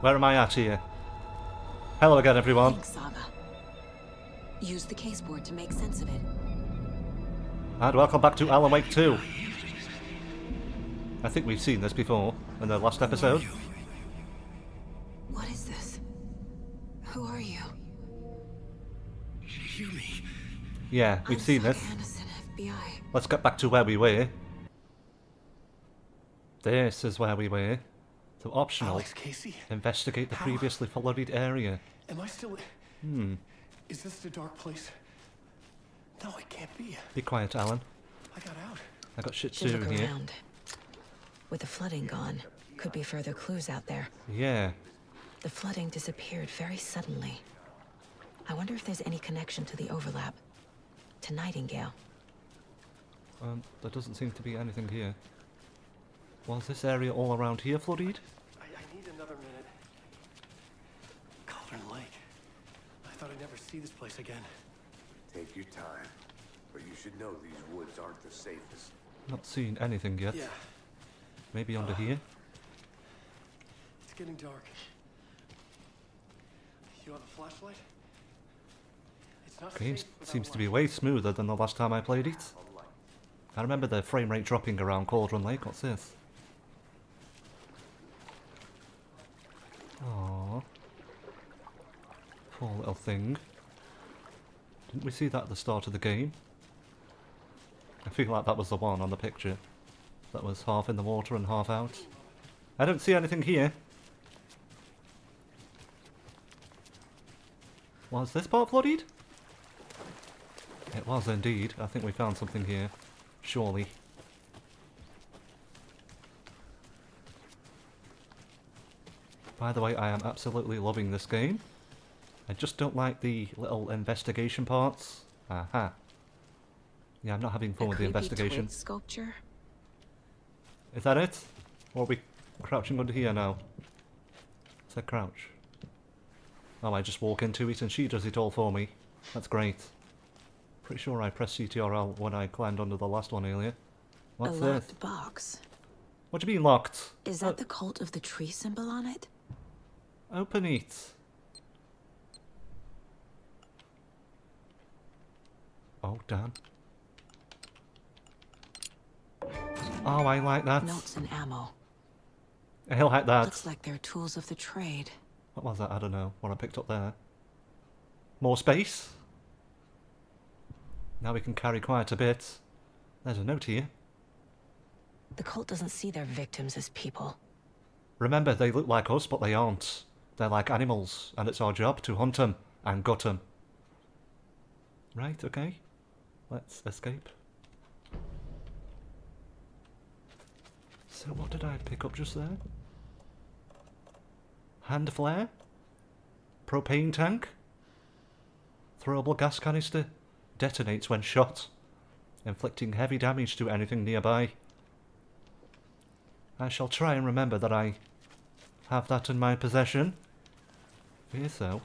Where am I at here? Hello again, everyone. Thanks, Saga. Use the case board to make sense of it. And welcome back to Alan Wake 2. I think we've seen this before in the last episode. What is this? Who are you? Hear me. Yeah, we've I'm seen Saga this. Anderson, FBI. Let's get back to where we were. This is where we were. So optional. Alex Casey? Investigate the How- previously flooded area. Am I still... Hmm. Is this the dark place? No, it can't be. Be quiet, Alan. I got out. I got shit to Should do look here. around. With the flooding gone, could be further clues out there. Yeah. The flooding disappeared very suddenly. I wonder if there's any connection to the overlap. To Nightingale. Um, there doesn't seem to be anything here. Was this area all around here flooded? I, I need another minute. Cauldron Lake. I thought I'd never see this place again. Take your time, but you should know these woods aren't the safest. Not seen anything yet. Yeah, Maybe under uh-huh. here? it's getting dark. You have a flashlight? It's not Game safe without seems to be way smoother than the last time I played it. I remember the frame rate dropping around Cauldron Lake. What's this? Aww. Poor little thing. Didn't we see that at the start of the game? I feel like that was the one on the picture. That was half in the water and half out. I don't see anything here. Was this part flooded? It was indeed. I think we found something here. Surely. By the way, I am absolutely loving this game. I just don't like the little investigation parts. Aha. Yeah, I'm not having fun A with the investigation. sculpture. Is that it? Or are we crouching under here now? Said crouch. Oh, I just walk into it and she does it all for me. That's great. Pretty sure I pressed CTRL when I climbed under the last one earlier. What's a this? locked box. What do you mean locked? Is that uh, the cult of the tree symbol on it? Open it. Oh, damn. Oh, I like that. Notes and ammo. I like that. Looks like they're tools of the trade. What was that? I don't know. What I picked up there. More space. Now we can carry quite a bit. There's a note here. The cult doesn't see their victims as people. Remember, they look like us, but they aren't. They're like animals, and it's our job to hunt them and gut them. Right, okay. Let's escape. So what did I pick up just there? Hand flare? Propane tank? Throwable gas canister? Detonates when shot, inflicting heavy damage to anything nearby. I shall try and remember that I have that in my possession. So.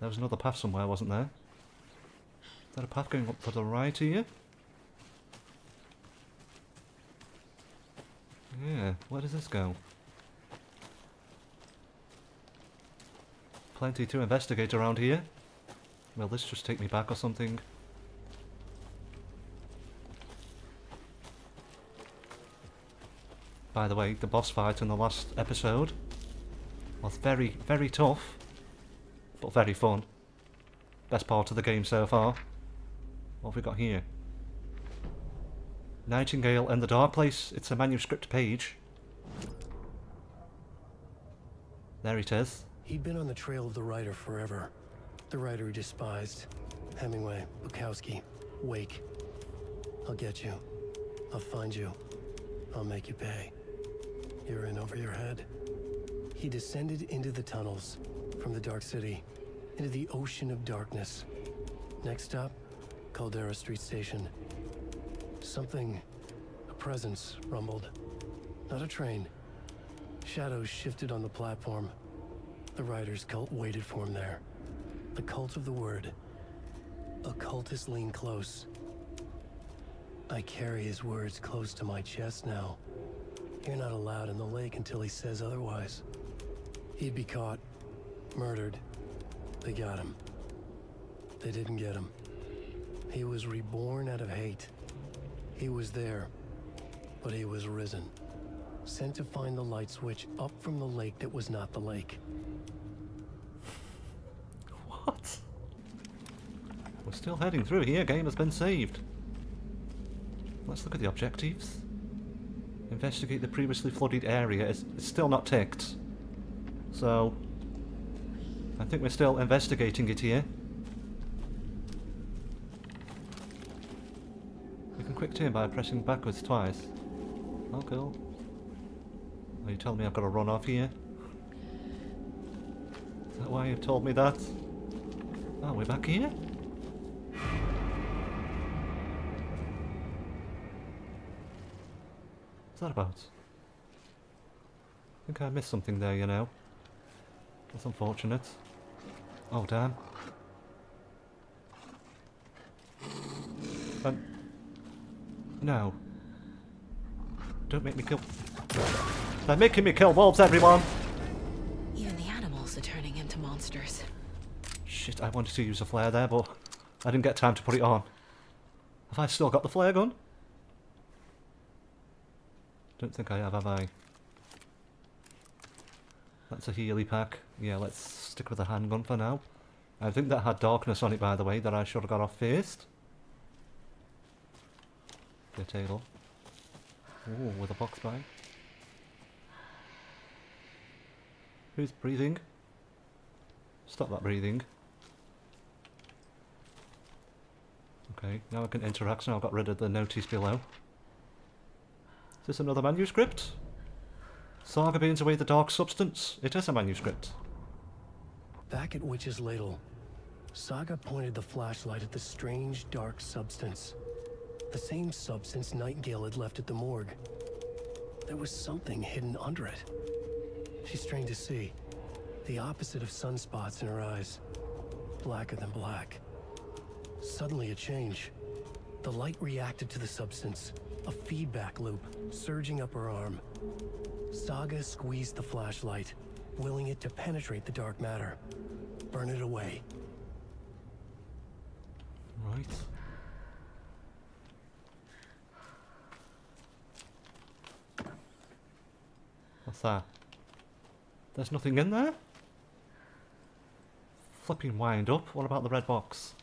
There was another path somewhere, wasn't there? Is that a path going up to the right here? Yeah, where does this go? Plenty to investigate around here. Will this just take me back or something? By the way, the boss fight in the last episode was very, very tough, but very fun. Best part of the game so far. What have we got here? Nightingale in the Dark Place. It's a manuscript page. There it is. He'd been on the trail of the writer forever. The writer he despised. Hemingway, Bukowski, Wake. I'll get you. I'll find you. I'll make you pay. You're in over your head. He descended into the tunnels, from the Dark City, into the ocean of darkness. Next stop, Caldera Street Station. Something, a presence, rumbled. Not a train. Shadows shifted on the platform. The writer's cult waited for him there. The cult of the word. Occultists lean close. I carry his words close to my chest now. You're not allowed in the lake until he says otherwise. He'd be caught, murdered. They got him. They didn't get him. He was reborn out of hate. He was there, but he was risen. Sent to find the light switch up from the lake that was not the lake. What? We're still heading through here. Game has been saved. Let's look at the objectives. Investigate the previously flooded area. It's, it's still not ticked. So, I think we're still investigating it here. We can quick turn by pressing backwards twice. Oh, cool. Are you telling me I've got to run off here? Is that why you've told me that? Oh, we're back here? What's that about? I think I missed something there, you know. That's unfortunate. Oh, damn. Um, no. Don't make me kill... They're making me kill wolves, everyone! Even the animals are turning into monsters. Shit, I wanted to use a flare there, but I didn't get time to put it on. Have I still got the flare gun? Don't think I have, have I? That's a Healy pack. Yeah, let's stick with the handgun for now. I think that had darkness on it, by the way, that I should have got off first. The table. Ooh, with a box bag. Who's breathing? Stop that breathing. Okay, now I can interact now I've got rid of the notice below. Is this another manuscript? Saga burns away the dark substance. It is a manuscript. Back at Witch's Ladle, Saga pointed the flashlight at the strange dark substance. The same substance Nightingale had left at the morgue. There was something hidden under it. She strained to see. The opposite of sunspots in her eyes. Blacker than black. Suddenly a change. The light reacted to the substance. A feedback loop, surging up her arm. Saga squeezed the flashlight, willing it to penetrate the dark matter. Burn it away. Right. What's that? There's nothing in there? Flipping wind up. What about the red box?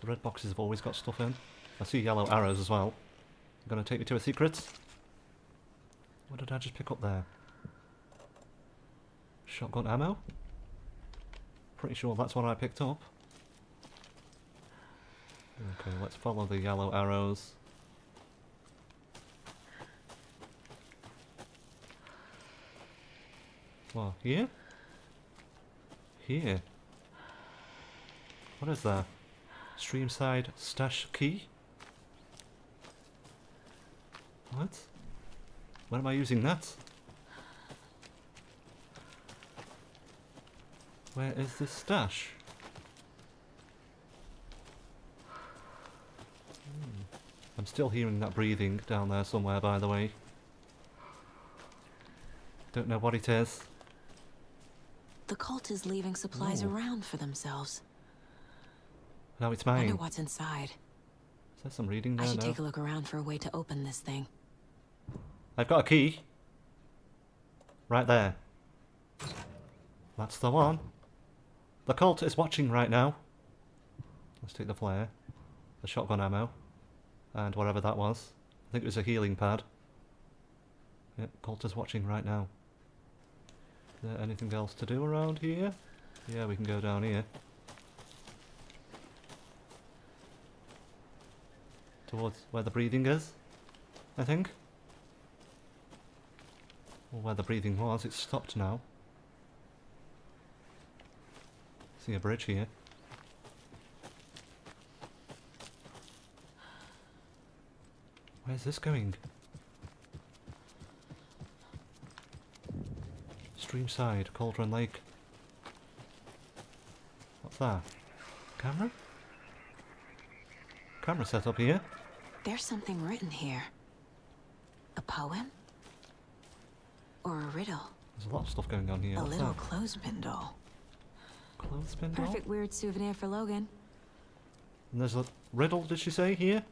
The red boxes have always got stuff in. I see yellow arrows as well. Gonna take me to a secret? What did I just pick up there? Shotgun ammo? Pretty sure that's what I picked up. Okay, let's follow the yellow arrows. Well, here? Here. What is that? Streamside stash key? What? When am I using that? Where is this stash? Hmm. I'm still hearing that breathing down there somewhere, by the way. Don't know what it is. The cult is leaving supplies Ooh. around for themselves. Now it's mine. Wonder what's inside. Is there some reading there? I should now? take a look around for a way to open this thing. I've got a key. Right there. That's the one. The cult is watching right now. Let's take the flare. The shotgun ammo. And whatever that was. I think it was a healing pad. Yep, cult is watching right now. Is there anything else to do around here? Yeah, we can go down here. Towards where the breathing is, I think. Or where the breathing was, it's stopped now. See a bridge here. Where's this going? Streamside, Cauldron Lake. What's that? Camera? Camera set up here. There's something written here. A poem? Or a riddle? There's a lot of stuff going on here. A What's little that? clothespin doll. Clothespin doll? Perfect weird souvenir for Logan. And there's a riddle, did she say, here?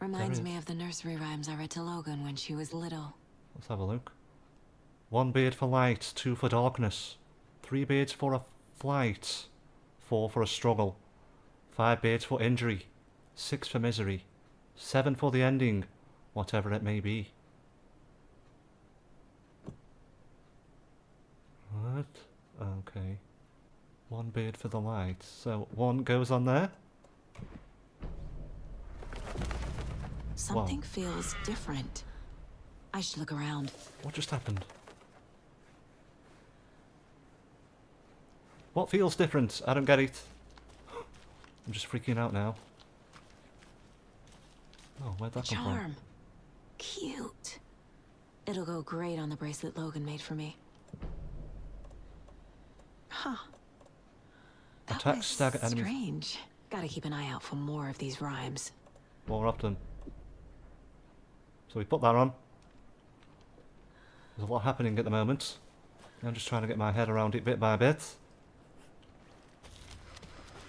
Reminds me of the nursery rhymes I read to Logan when she was little. Let's have a look. One beard for light, two for darkness. Three beards for a flight. Four for a struggle. Five beards for injury. Six for misery. Seven for the ending, whatever it may be. What? Okay. One beard for the light. So one goes on there. Something feels different. I should look around. What just happened? What feels different? I don't get it. I'm just freaking out now. Oh, where'd that come from? Charm. Cute. It'll go great on the bracelet Logan made for me. Huh. That Attack was stagger enemies. strange. Gotta keep an eye out for more of these rhymes. More often. So we put that on. There's a lot happening at the moment. I'm just trying to get my head around it bit by bit.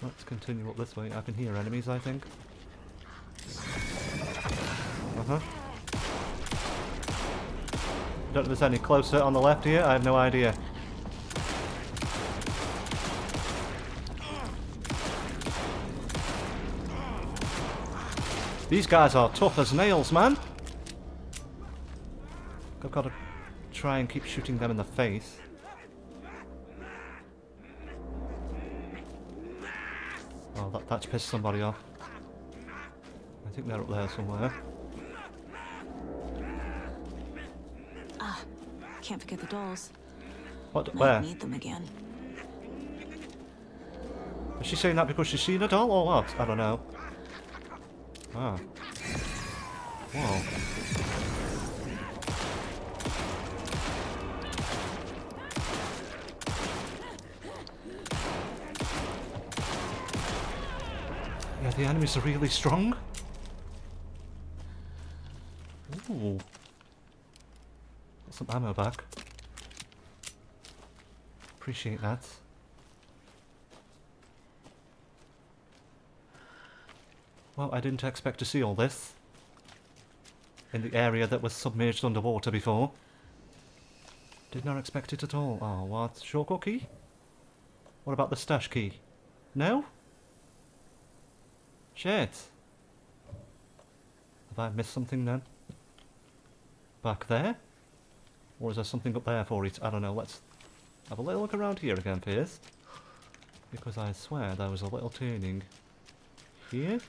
Let's continue up this way. I can hear enemies, I think. Uh-huh. Don't know if there's any closer on the left here. I have no idea. These guys are tough as nails, man. I've got to try and keep shooting them in the face. Oh, that, that's pissed somebody off. I think they're up there somewhere. Ah, can't forget the dolls. What? Might Where? need them again. Is she saying that because she's seen a doll or what? I don't know. Ah. Yeah, the enemies are really strong. Ooh. Got some ammo back. Appreciate that. Well, I didn't expect to see all this. In the area that was submerged underwater before. Did not expect it at all. Oh, what? Shortcut key? What about the stash key? No? Shit. Have I missed something then? Back there? Or is there something up there for it? I don't know. Let's have a little look around here again first. Because I swear there was a little turning here.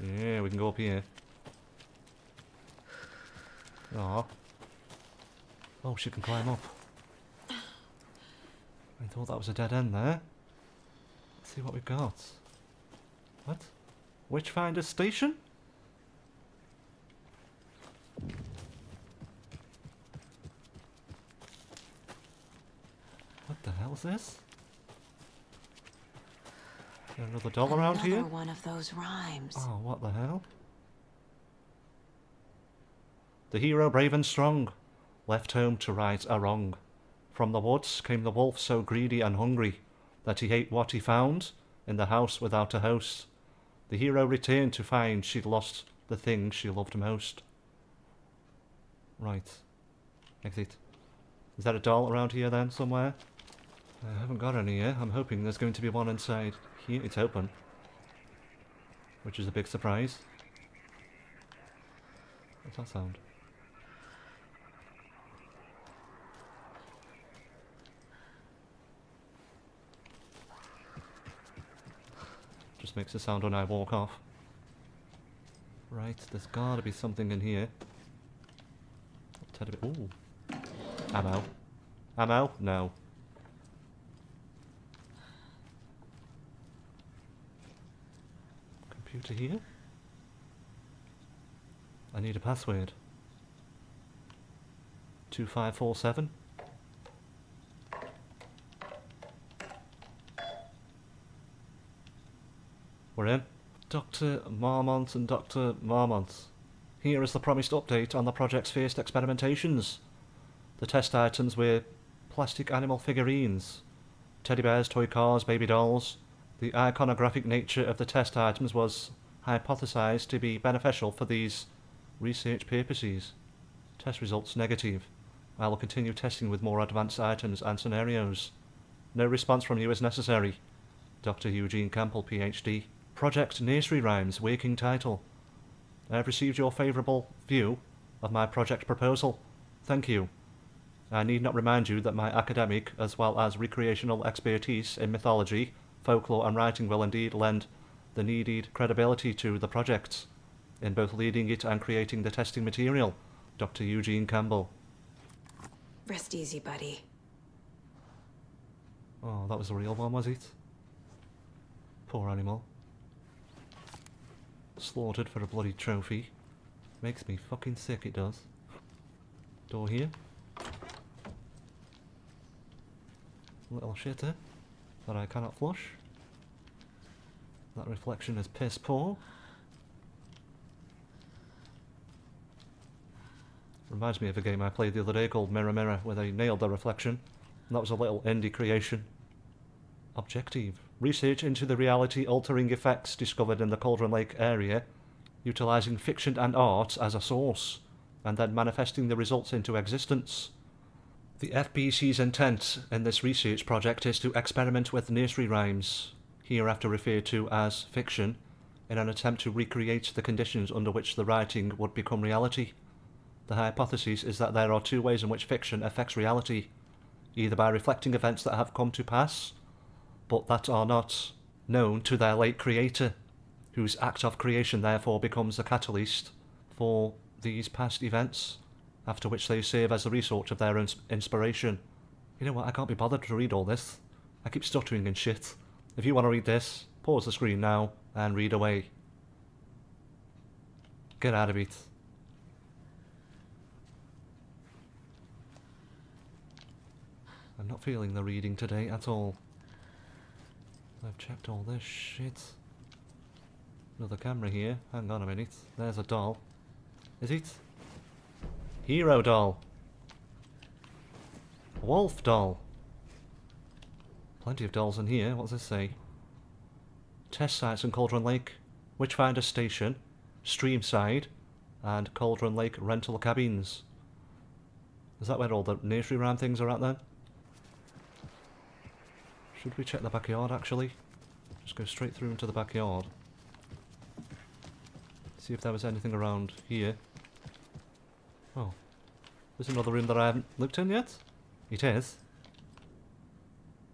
Yeah, we can go up here. Oh. Oh, she can climb up. I thought that was a dead end there. Let's see what we've got. What? Witchfinder Station? What the hell is this? Another doll around Another here? one of those rhymes. Oh, what the hell? The hero brave and strong, left home to right a wrong. From the woods came the wolf so greedy and hungry that he ate what he found in the house without a host. The hero returned to find she'd lost the thing she loved most. Right. Exit. Is that a doll around here then, somewhere? I haven't got any here. I'm hoping there's going to be one inside here. It's open. Which is a big surprise. What's that sound? Just makes a sound when I walk off. Right, there's gotta be something in here. Bit. Ooh. Ammo. Ammo? No. Computer here? I need a password. 2547? We're in. Dr. Marmont and Dr. Marmont. Here is the promised update on the project's first experimentations. The The test items were plastic animal figurines, teddy bears, toy cars, baby dolls. The iconographic nature of the test items was hypothesized to be beneficial for these research purposes. Test results negative. I will continue testing with more advanced items and scenarios. No response from you is necessary. Dr. Eugene Campbell, PhD. Project Nursery Rhymes, working title. I have received your favourable view of my project proposal. Thank you. I need not remind you that my academic as well as recreational expertise in mythology, folklore and writing will indeed lend the needed credibility to the project, in both leading it and creating the testing material. Dr. Eugene Campbell. Rest easy, buddy. Oh, that was a real one, was it? Poor animal. Slaughtered for a bloody trophy. Makes me fucking sick, it does. Door here. Little shitter that I cannot flush. That reflection is piss poor. Reminds me of a game I played the other day called Mirror Mirror where they nailed the reflection. And that was a little indie creation. Objective. Research into the reality altering effects discovered in the Cauldron Lake area, utilising fiction and art as a source, and then manifesting the results into existence. The FBC's intent in this research project is to experiment with nursery rhymes, hereafter referred to as fiction, in an attempt to recreate the conditions under which the writing would become reality. The hypothesis is that there are two ways in which fiction affects reality, either by reflecting events that have come to pass, but that are not known to their late creator, whose act of creation therefore becomes the catalyst for these past events, after which they serve as the resource of their own inspiration. You know what, I can't be bothered to read all this. I keep stuttering and shit. If you want to read this, pause the screen now and read away. Get out of it. I'm not feeling the reading today at all. I've checked all this shit. Another camera here. Hang on a minute. There's a doll. Is it? Hero doll. Wolf doll. Plenty of dolls in here. What does this say? Test sites in Cauldron Lake. Witchfinder Station. Streamside. And Cauldron Lake rental cabins. Is that where all the nursery rhyme things are at then? Should we check the backyard actually? Just go straight through into the backyard. See if there was anything around here. Oh. There's another room that I haven't looked in yet? It is.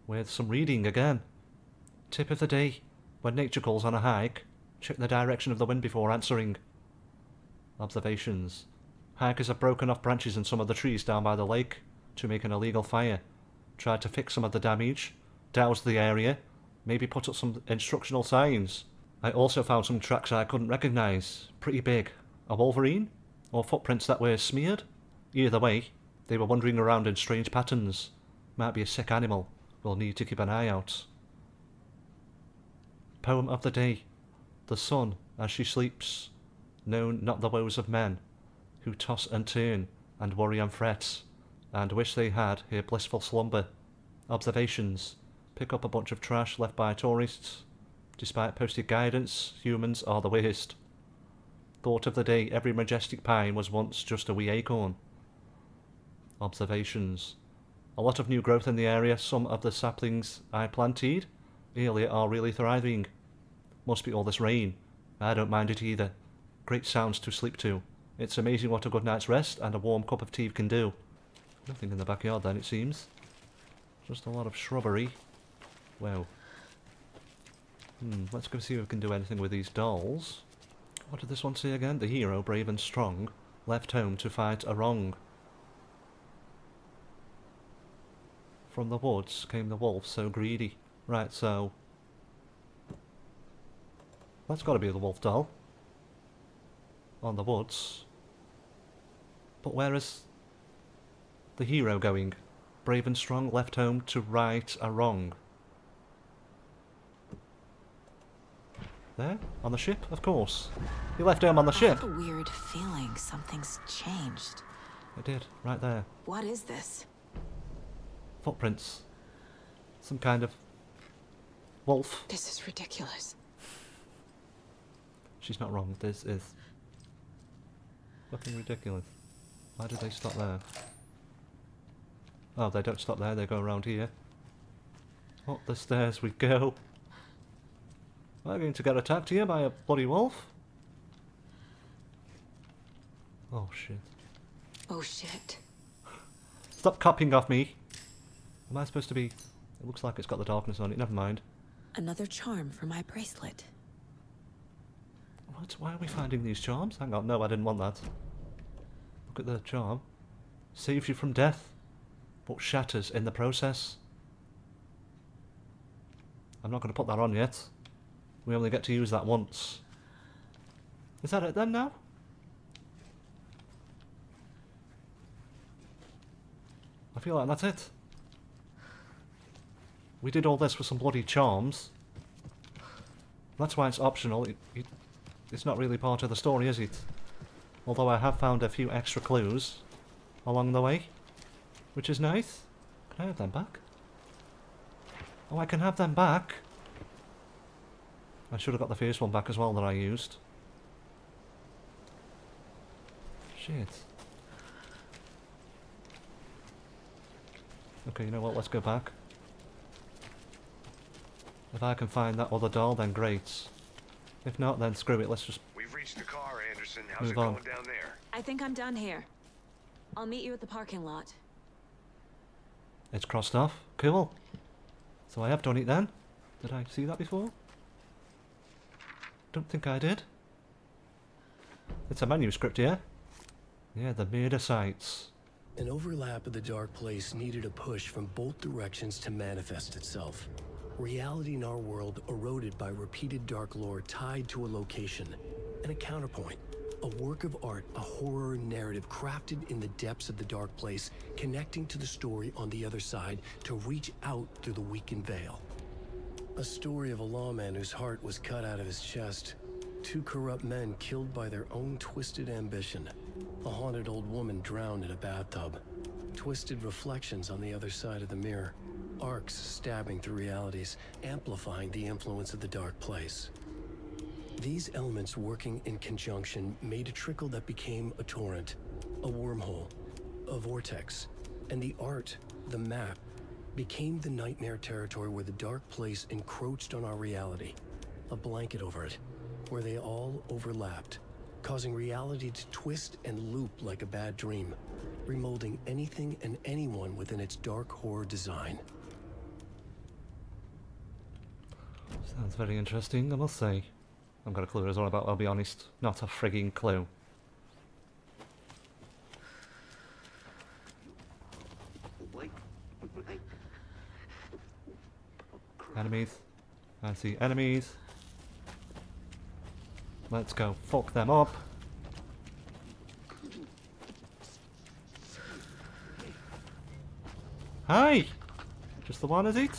With some reading again. Tip of the day. When nature calls on a hike, check the direction of the wind before answering. Observations. Hikers have broken off branches in some of the trees down by the lake to make an illegal fire. Tried to fix some of the damage, douse the area, maybe put up some instructional signs. I also found some tracks I couldn't recognise. Pretty big. A wolverine? Or footprints that were smeared? Either way, they were wandering around in strange patterns. Might be a sick animal. We'll need to keep an eye out. Poem of the day. The sun, as she sleeps, known not the woes of men, who toss and turn, and worry and fret, and wish they had her blissful slumber. Observations. Pick up a bunch of trash left by tourists. Despite posted guidance, humans are the worst. Thought of the day every majestic pine was once just a wee acorn. Observations. A lot of new growth in the area. Some of the saplings I planted earlier are really thriving. Must be all this rain. I don't mind it either. Great sounds to sleep to. It's amazing what a good night's rest and a warm cup of tea can do. Nothing in the backyard then, it seems. Just a lot of shrubbery. Wow. Hmm, let's go see if we can do anything with these dolls. What did this one say again? The hero, brave and strong, left home to fight a wrong. From the woods came the wolf so greedy. Right, so... That's got to be the wolf doll. On the woods. But where is the hero going? Brave and strong, left home to right a wrong. There? On the ship? Of course. He left home on the I ship. have a weird feeling something's changed. It did, right there. What is this? Footprints. Some kind of wolf. This is ridiculous. She's not wrong. This is fucking ridiculous. Why did they stop there? Oh, they don't stop there. They go around here. Up the stairs we go. We're going to get attacked here by a bloody wolf. Oh shit. Oh shit. Stop copying off me. Am I supposed to be... It looks like it's got the darkness on it. Never mind. Another charm for my bracelet. What? Why are we finding these charms? Hang on. No, I didn't want that. Look at the charm. Saves you from death, but shatters in the process. I'm not going to put that on yet. We only get to use that once. Is that it then now? I feel like that's it. We did all this for some bloody charms. That's why it's optional. It, it, it's not really part of the story, is it? Although I have found a few extra clues along the way, which is nice. Can I have them back? Oh, I can have them back. I should have got the first one back as well that I used. Shit. Okay, you know what? Let's go back. If I can find that other doll, then great. If not, then screw it. Let's just We've reached the car, Anderson. How's Move it on. going down there? I think I'm done here. I'll meet you at the parking lot. It's crossed off. Cool. So I have done it then. Did I see that before? Don't think I did. It's a manuscript here. Yeah, the murder sites. An overlap of the dark place needed a push from both directions to manifest itself. Reality in our world eroded by repeated dark lore tied to a location. And a counterpoint. A work of art, a horror narrative crafted in the depths of the dark place, connecting to the story on the other side to reach out through the weakened veil. A story of a lawman whose heart was cut out of his chest. Two corrupt men killed by their own twisted ambition. A haunted old woman drowned in a bathtub. Twisted reflections on the other side of the mirror. Arcs stabbing through realities, amplifying the influence of the dark place. These elements working in conjunction made a trickle that became a torrent, a wormhole, a vortex, and the art, the map, became the nightmare territory where the dark place encroached on our reality, a blanket over it, where they all overlapped, causing reality to twist and loop like a bad dream, remolding anything and anyone within its dark horror design. Sounds very interesting, I must say. I've got a clue as well about, I'll be honest. Not a frigging clue. Enemies. I see enemies. Let's go fuck them up. Hi! Just the one, is it?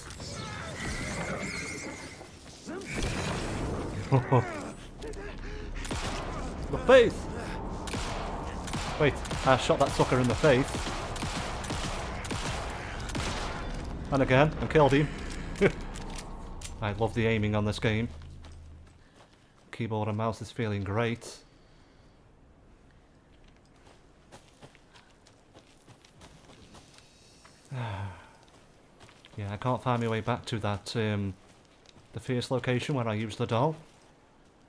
the face! Wait, I shot that sucker in the face. And again, and killed him. I love the aiming on this game. Keyboard and mouse is feeling great. yeah, I can't find my way back to that, um, the first location where I used the doll.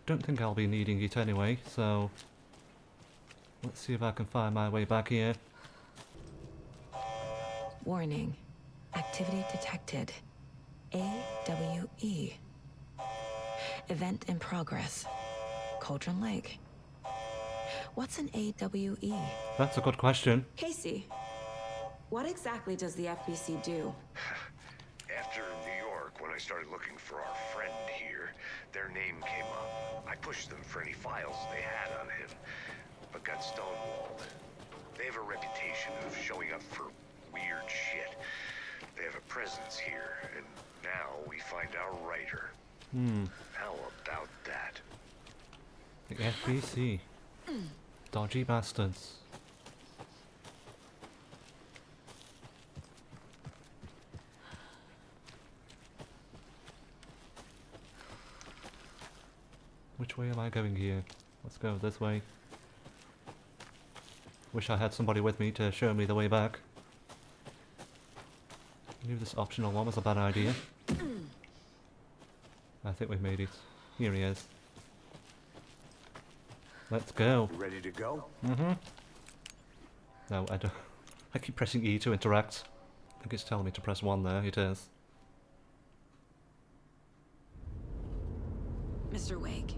Don't think I'll be needing it anyway, so... Let's see if I can find my way back here. Warning. Activity detected. AWE. Event in progress. Cauldron Lake. What's an AWE? That's a good question. Casey, what exactly does the FBC do? After New York, when I started looking for our friend here, their name came up. I pushed them for any files they had on him, but got stonewalled. They have a reputation of showing up for weird shit. They have a presence here, and now we find our writer. Hmm. How about that? The FBC. Dodgy bastards. Which way am I going here? Let's go this way. Wish I had somebody with me to show me the way back. I knew this optional one was a bad idea. I think we've made it. Here he is. Let's go. Ready to go? Mm-hmm. No, I don't. I keep pressing E to interact. I think it's telling me to press 1 there. It is. Mr. Wake,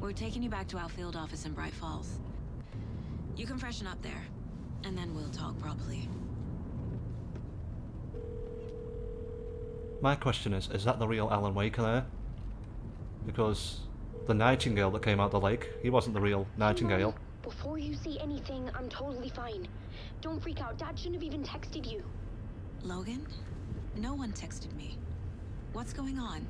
we're taking you back to our field office in Bright Falls. You can freshen up there, and then we'll talk properly. My question is, is that the real Alan Wake there? Because the Nightingale that came out the lake, he wasn't the real Nightingale. Before you say anything, I'm totally fine. Don't freak out. Dad shouldn't have even texted you. Logan? No one texted me. What's going on?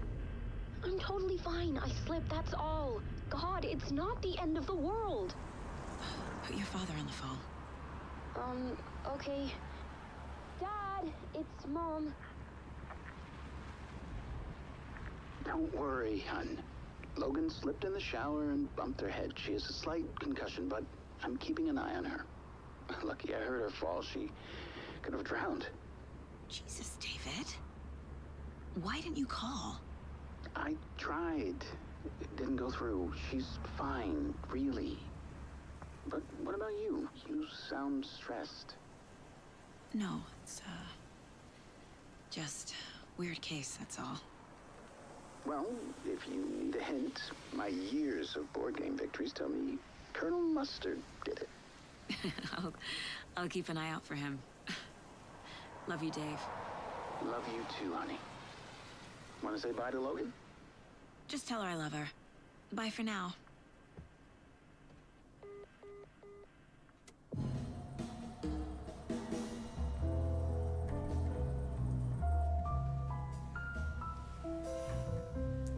I'm totally fine. I slipped, that's all. God, it's not the end of the world. Put your father on the phone. Um, okay. Dad, it's Mom. Don't worry, hun. Logan slipped in the shower and bumped her head. She has a slight concussion, but I'm keeping an eye on her. Lucky I heard her fall. She could have drowned. Jesus, David. Why didn't you call? I tried. It didn't go through. She's fine, really. But what about you? You sound stressed. No, it's, uh... Just weird case, that's all. Well, if you need a hint, my years of board game victories tell me Colonel Mustard did it. I'll, I'll keep an eye out for him. Love you, Dave. Love you too, honey. Want to say bye to Logan? Just tell her I love her. Bye for now.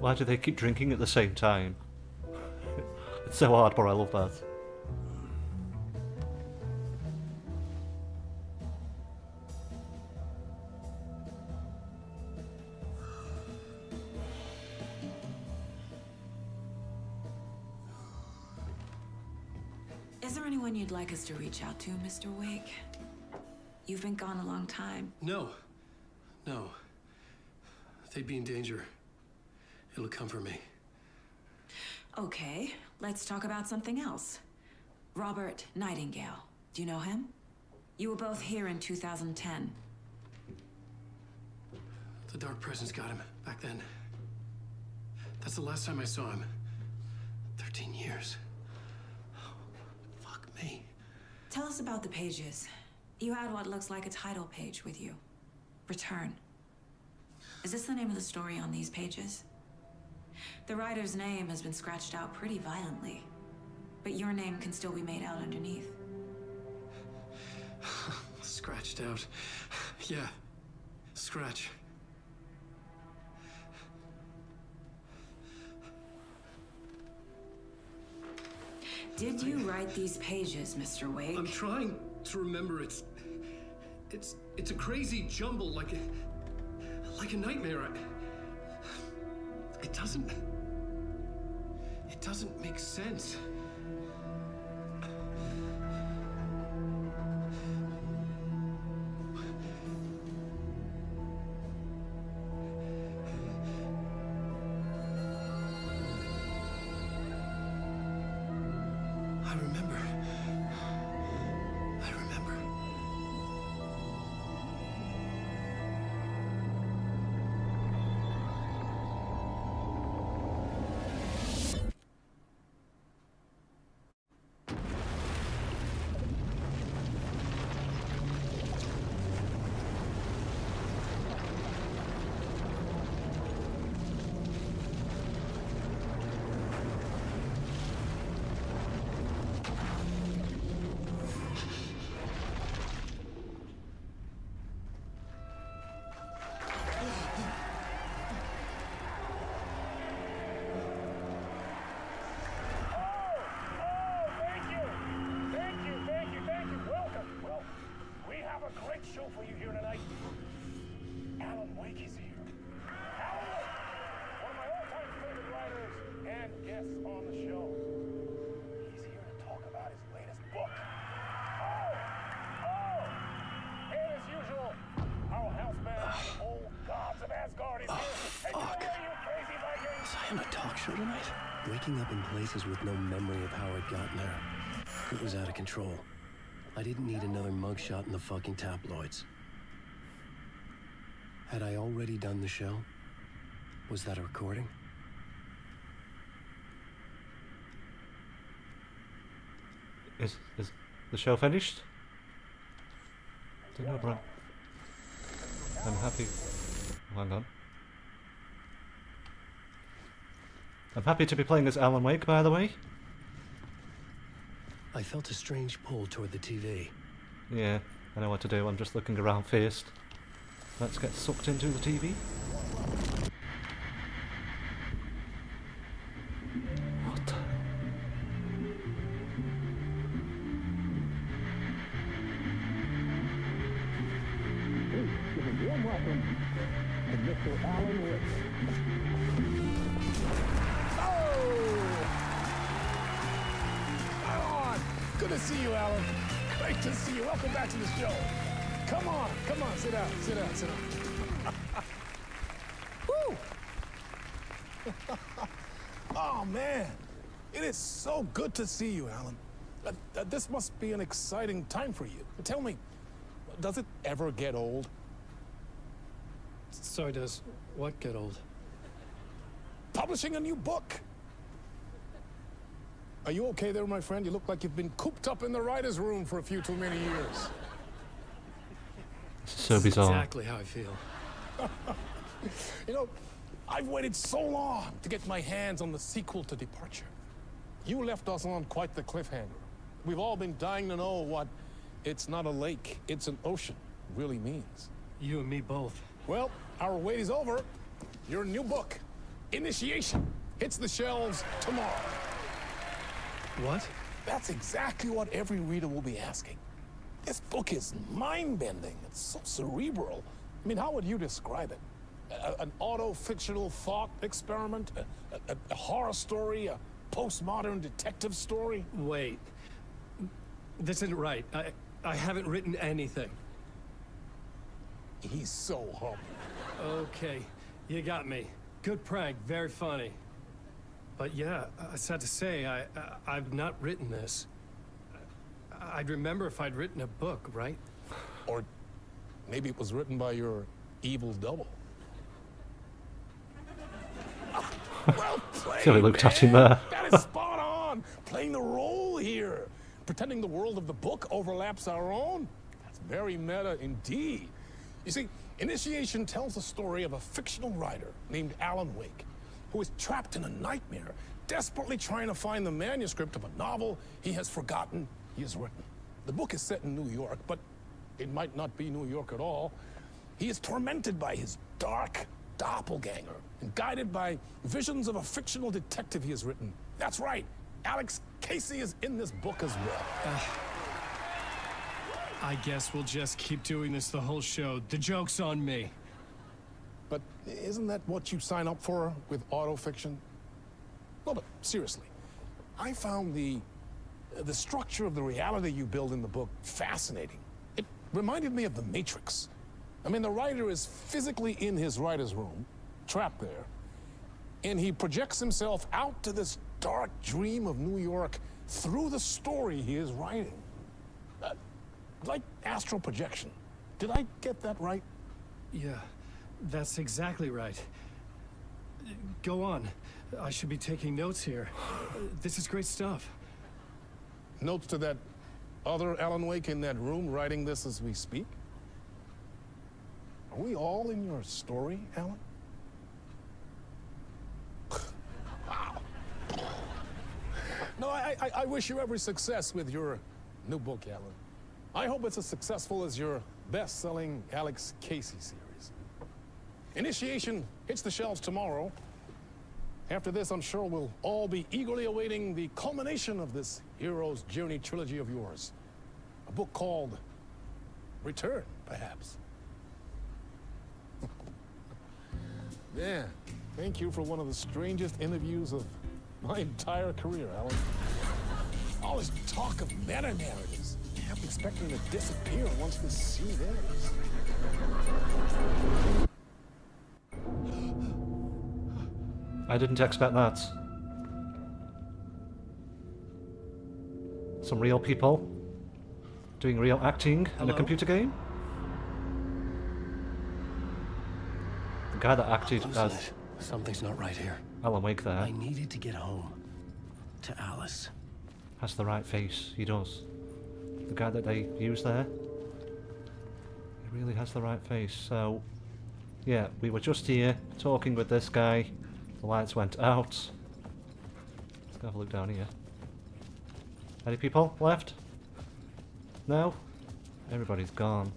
Why do they keep drinking at the same time? it's so hard, but I love that. Is there anyone you'd like us to reach out to, Mr. Wake? You've been gone a long time. No. No. They'd be in danger. It'll come for me. Okay, let's talk about something else. Robert Nightingale. Do you know him? You were both here in 2010. The Dark Presence got him back then. That's the last time I saw him. 13 years. Fuck me. Tell us about the pages. You had what looks like a title page with you. Return. Is this the name of the story on these pages? The writer's name has been scratched out pretty violently, but your name can still be made out underneath. Scratched out. Yeah. Scratch. Did you write these pages, Mr. Wake? I'm trying to remember it's it's it's a crazy jumble like a like a nightmare. I, it doesn't it doesn't make sense. Show tonight? Waking up in places with no memory of how I'd gotten there. It was out of control. I didn't need another mugshot in the fucking tabloids. Had I already done the show? Was that a recording? Is is the show finished? Don't know, bro. I'm happy. Hang on. I'm happy to be playing as Alan Wake, by the way. I felt a strange pull toward the TV. Yeah, I know what to do. I'm just looking around first. Let's get sucked into the TV. To see you, Alan. Uh, uh, this must be an exciting time for you. Tell me, does it ever get old? Sorry, does what get old? Publishing a new book. Are you okay there, my friend? You look like you've been cooped up in the writer's room for a few too many years. So bizarre. Exactly how I feel. You know, I've waited so long to get my hands on the sequel to Departure. You left us on quite the cliffhanger. We've all been dying to know what it's not a lake, it's an ocean really means. You and me both. Well, our wait is over. Your new book, Initiation, hits the shelves tomorrow. What? That's exactly what every reader will be asking. This book is mind-bending. It's so cerebral. I mean, how would you describe it? A- an auto-fictional thought experiment? A, a- a horror story? A postmodern detective story? Wait. This isn't right. I I haven't written anything. He's so humble. Okay, you got me. Good prank, very funny. But yeah, I sad to say, I, I've not written this. I'd remember if I'd written a book, right? Or maybe it was written by your evil double. well played, Silly looked at him there. That is spot on. Playing the role here. Pretending the world of the book overlaps our own. That's very meta indeed. You see, Initiation tells the story of a fictional writer named Alan Wake, who is trapped in a nightmare, desperately trying to find the manuscript of a novel he has forgotten he has written. The book is set in New York, but it might not be New York at all. He is tormented by his dark doppelganger and guided by visions of a fictional detective he has written. That's right, Alex Casey is in this book as well. I guess we'll just keep doing this the whole show. The joke's on me. But isn't that what you sign up for with autofiction? No, but seriously, I found the the structure of the reality you build in the book fascinating. It reminded me of The Matrix. I mean, the writer is physically in his writer's room, trapped there, and he projects himself out to this dark dream of New York through the story he is writing. Uh, like astral projection. Did I get that right? Yeah, that's exactly right. Go on. I should be taking notes here. This is great stuff. Notes to that other Alan Wake in that room writing this as we speak? Are we all in your story, Alan? wow. No, I, I, I wish you every success with your new book, Alan. I hope it's as successful as your best-selling Alex Casey series. Initiation hits the shelves tomorrow. After this, I'm sure we'll all be eagerly awaiting the culmination of this hero's journey trilogy of yours. A book called Return, perhaps. Man, thank you for one of the strangest interviews of my entire career, Alan. All this talk of meta-narratives. I kept expecting to disappear once this scene ends. I didn't expect that. Some real people doing real acting in a computer game. The guy that acted as it. Something's not right here. Alan Wake there I needed to get home. To Alice. has the right face. He does. The guy that they use there, he really has the right face. So, yeah, we were just here talking with this guy. The lights went out. Let's go have a look down here. Any people left? No? Everybody's gone.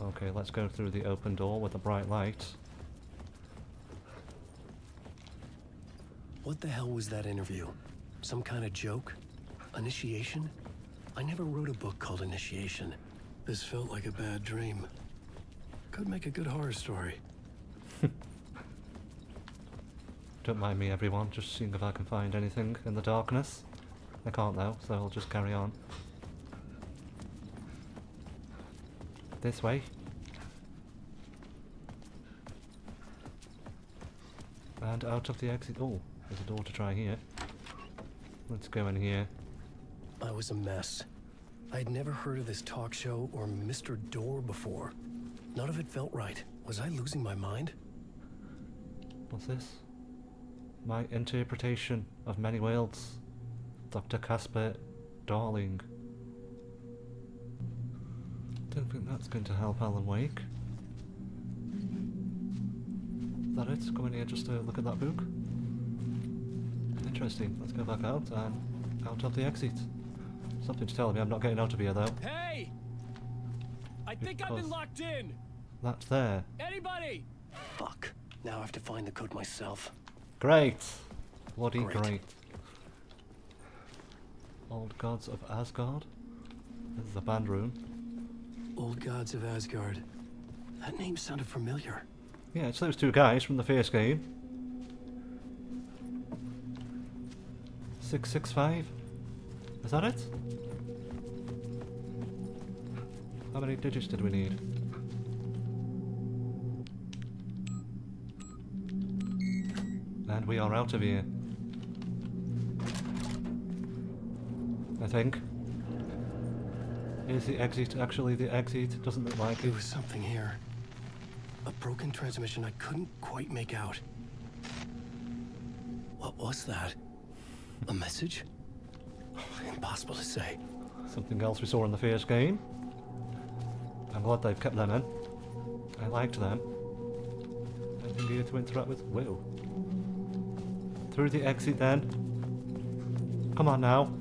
Okay, let's go through the open door with the bright light. What the hell was that interview? Some kind of joke? Initiation? I never wrote a book called Initiation. This felt like a bad dream. Could make a good horror story. Don't mind me, everyone. Just seeing if I can find anything in the darkness. I can't though, so I'll just carry on. This way. And out of the exit. Oh, there's a door to try here. Let's go in here. I was a mess. I had never heard of this talk show or Mr. Door before. None of it felt right. Was I losing my mind? What's this? My interpretation of many worlds. Dr. Casper Darling. I don't think that's going to help Alan Wake. Is that it? Come in here just to look at that book? Interesting. Let's go back out and out of the exit. Something to tell me I'm not getting out of here though. Hey! I think I've been locked in. That's there. Anybody? Fuck. Now I have to find the code myself. Great! Bloody Great. great. Old Gods of Asgard. This is the band room. Old Gods of Asgard. That name sounded familiar. Yeah, it's those two guys from the first game. 665? Is that it? How many digits did we need? And we are out of here. I think. Is the exit actually the exit? Doesn't look like There it. was something here. A broken transmission I couldn't quite make out. What was that? A message? Impossible to say. Something else we saw in the first game. I'm glad they've kept them in. I liked them. Anything here to interact with? Whoa. Through the exit then. Come on now.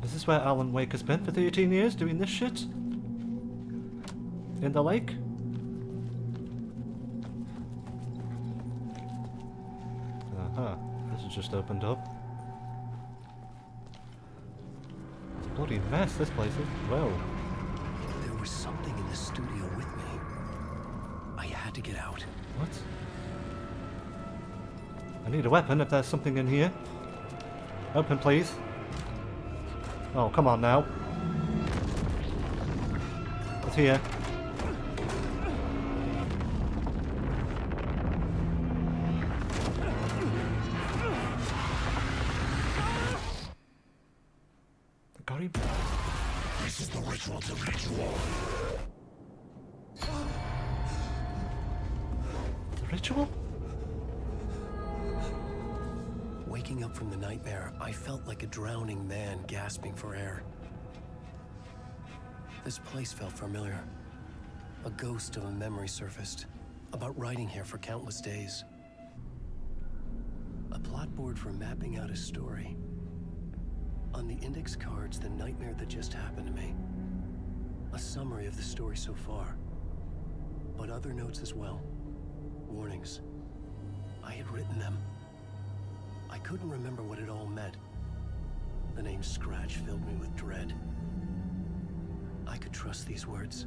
This is this where Alan Wake has been for 13 years doing this shit? In the lake? Uh-huh. This has just opened up. It's a bloody mess this place is. Whoa. There was something in the studio with me. I had to get out. What? I need a weapon if there's something in here. Open, please. Oh, come on now. It's here. Ghost of a memory surfaced, about riding here for countless days. A plot board for mapping out a story. On the index cards, the nightmare that just happened to me. A summary of the story so far. But other notes as well. Warnings. I had written them. I couldn't remember what it all meant. The name Scratch filled me with dread. I could trust these words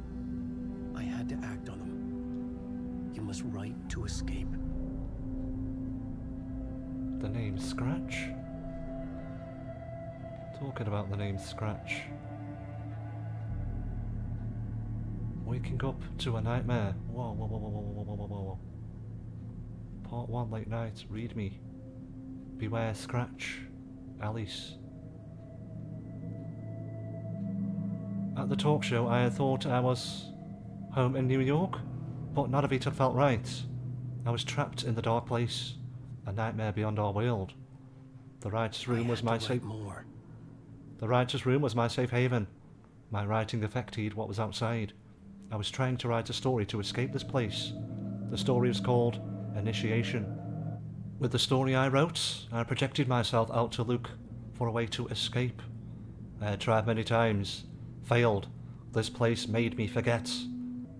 had to act on them. You must write to escape. The name Scratch? Talking about the name Scratch. Waking up to a nightmare. Whoa, whoa, whoa, whoa, whoa, whoa, whoa, whoa. Part 1, late night, read me. Beware Scratch. Alice. At the talk show I had thought I was home in New York, but none of it had felt right. I was trapped in the dark place, a nightmare beyond our world. The writer's room I was my safe. more. The writer's room was my safe haven. My writing affected what was outside. I was trying to write a story to escape this place. The story was called Initiation. With the story I wrote, I projected myself out to look for a way to escape. I had tried many times, failed. This place made me forget.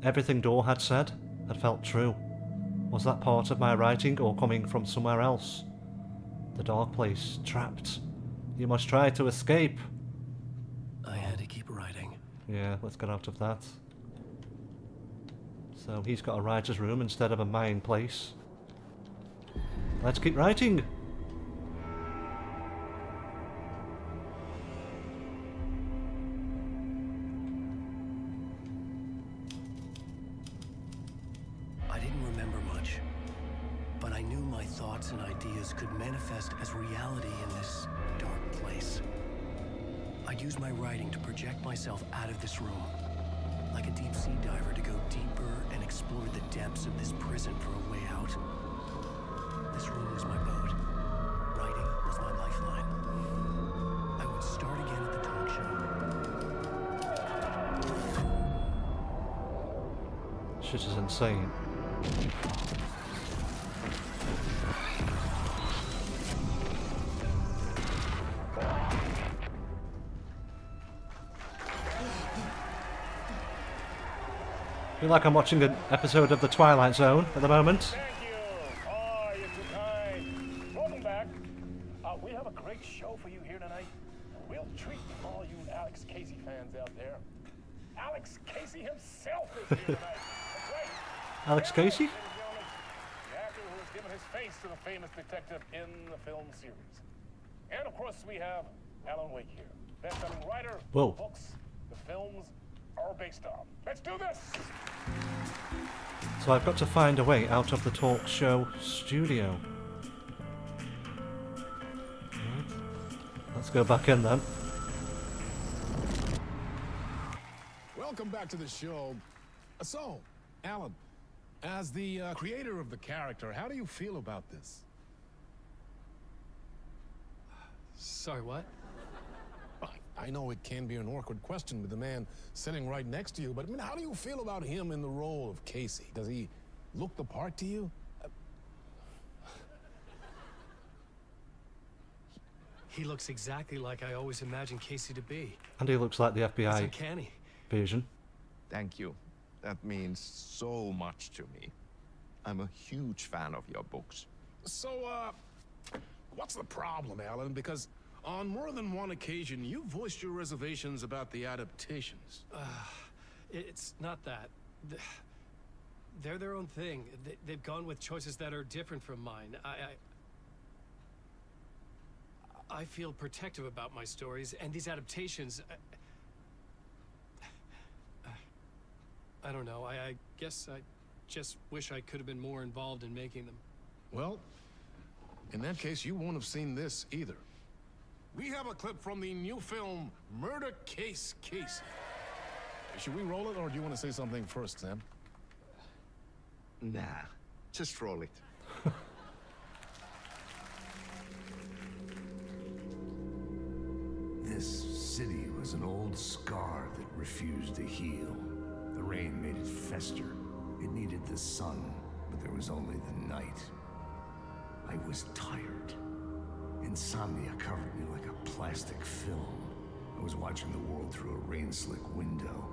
Everything Door had said had felt true. Was that part of my writing or coming from somewhere else? The dark place, trapped. You must try to escape. I had to keep writing. Yeah, let's get out of that. So he's got a writer's room instead of a Mind Place. Let's keep writing. like I'm watching an episode of The Twilight Zone at the moment. Ah, uh, Alex Casey? The actor who has given his face to the famous detective in the film series. And of course we have Alan Wake here. Best-selling writer, Whoa. So I've got to find a way out of the talk show studio. Let's go back in then. Welcome back to the show. So, Alan, as the uh, creator of the character, how do you feel about this? Sorry, what? I- I know it can be an awkward question with the man sitting right next to you, but I mean, how do you feel about him in the role of Casey? Does he look the part to you? He looks exactly like I always imagined Casey to be. And he looks like the It's FBI uncanny. version. Thank you. That means so much to me. I'm a huge fan of your books. So, uh, what's the problem, Alan? Because on more than one occasion, you voiced your reservations about the adaptations. It- It's not that. They're their own thing. They- They've gone with choices that are different from mine. I, I, I feel protective about my stories, and these adaptations. I, I don't know. I, I guess I just wish I could have been more involved in making them. Well, in that case, you won't have seen this either. We have a clip from the new film, Murder Case Casey. Should we roll it, or do you want to say something first, Sam? Nah, just roll it. This city was an old scar that refused to heal. The rain made it fester. It needed the sun, but there was only the night. I was tired. Insomnia covered me like a plastic film. I was watching the world through a rain-slick window,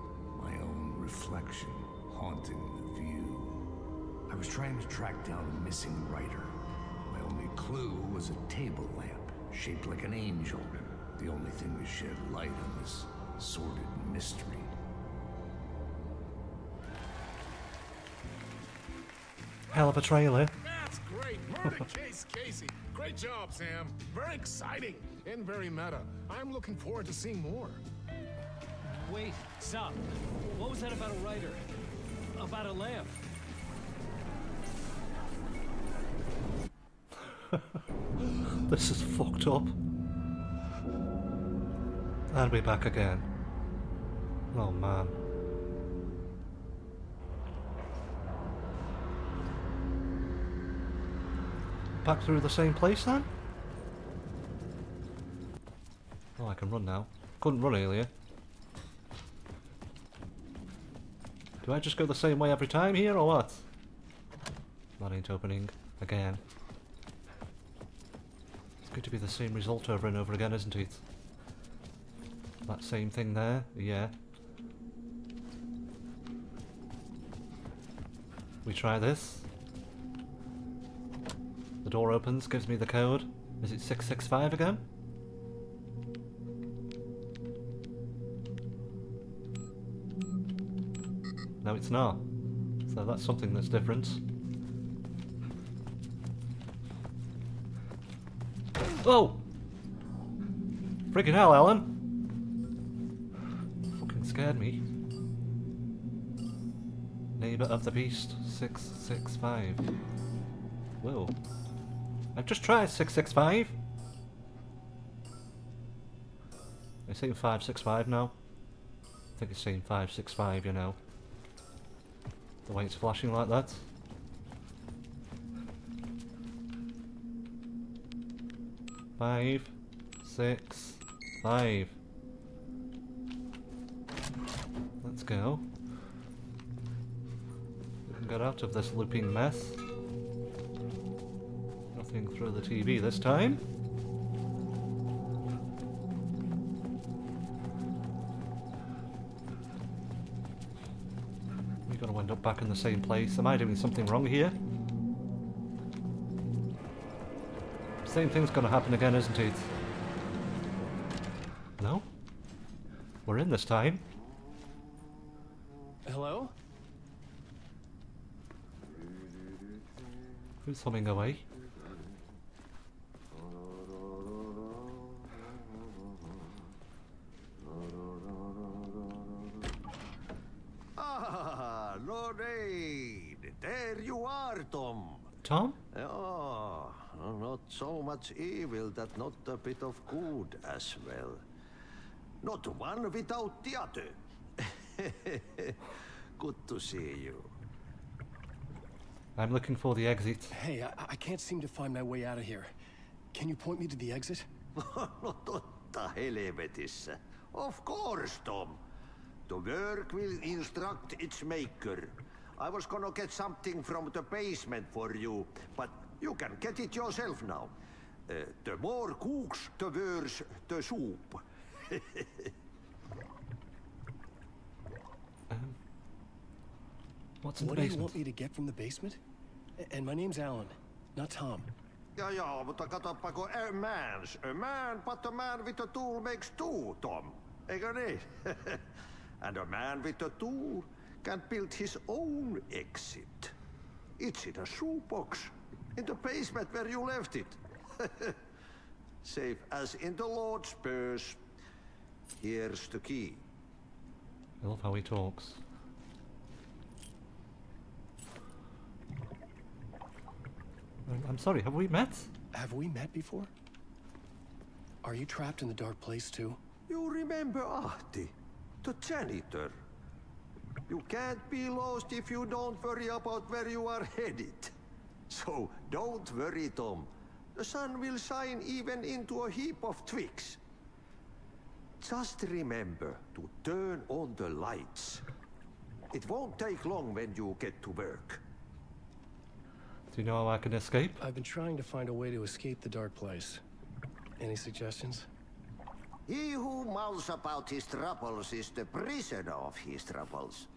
my own reflection haunting the view. I was trying to track down a missing writer. My only clue was a table lamp shaped like an angel. The only thing to shed light on this sordid mystery. Hell of a trailer. That's great. Murder Case Casey. Great job, Sam. Very exciting and very meta. I'm looking forward to seeing more. Wait, stop. What was that about a writer? About a lamp? This is fucked up. And we're back again. Oh man. Back through the same place then? Oh, I can run now. Couldn't run earlier. Do I just go the same way every time here, or what? That ain't opening. Again. It's going to be the same result over and over again, isn't it? That same thing there, yeah. We try this. The door opens, gives me the code. Is it 665 again? No, it's not. So that's something that's different. Oh! Freaking hell, Alan! Fucking scared me. Neighbour of the Beast, 665. Whoa. I've just tried 665. It's saying 565 now. I think it's saying 565, you know. The way it's flashing like that. Five, six, five. Let's go. We can get out of this looping mess. Through the TV this time. We're gonna end up back in the same place. Am I doing something wrong here? Same thing's gonna happen again, isn't it? No? We're in this time. Hello? Who's humming away? Much evil that not a bit of good as well. Not one without the other. good to see you. I'm looking for the exit. Hey, I, I can't seem to find my way out of here. Can you point me to the exit? no totta helvetissä. Of course, Tom. The work will instruct its maker. I was gonna get something from the basement for you, but you can get it yourself now. The more cooks, the worse the soup. What's in what the do you want me to get from the basement? And my name's Alan, not Tom. Ja, ja, mutta katsoppa kun a man's a man, but a man with a tool makes two, Tom. Eikö niin? and a man with a tool can build his own exit. It's in a shoebox, in the basement where you left it. Safe as in the Lord's purse. Here's the key. I love how he talks. I'm- I'm sorry, have we met? Have we met before? Are you trapped in the dark place too? You remember Ahti, the janitor. You can't be lost if you don't worry about where you are headed. So don't worry, Tom. The sun will shine even into a heap of twigs. Just remember to turn on the lights. It won't take long when you get to work. Do you know how I can escape? I've been trying to find a way to escape the dark place. Any suggestions? He who mouths about his troubles is the prisoner of his troubles.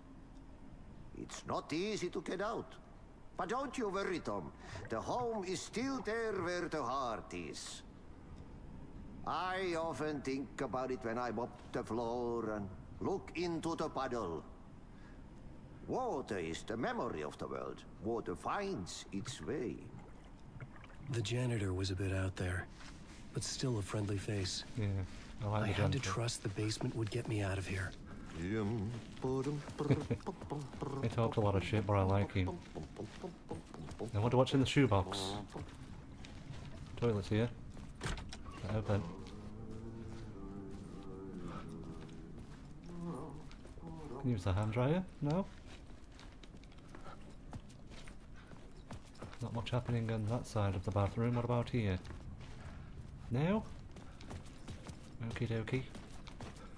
It's not easy to get out. But don't you worry, Tom. The home is still there where the heart is. I often think about it when I mop the floor and look into the puddle. Water is the memory of the world. Water finds its way. The janitor was a bit out there, but still a friendly face. Yeah, I I had to trust the basement would get me out of here. He talks a lot of shit, but I like him. I wonder what's in the shoebox. Toilet's here. Open. Can use the hand dryer? No? Not much happening on that side of the bathroom. What about here? No? Okie dokie.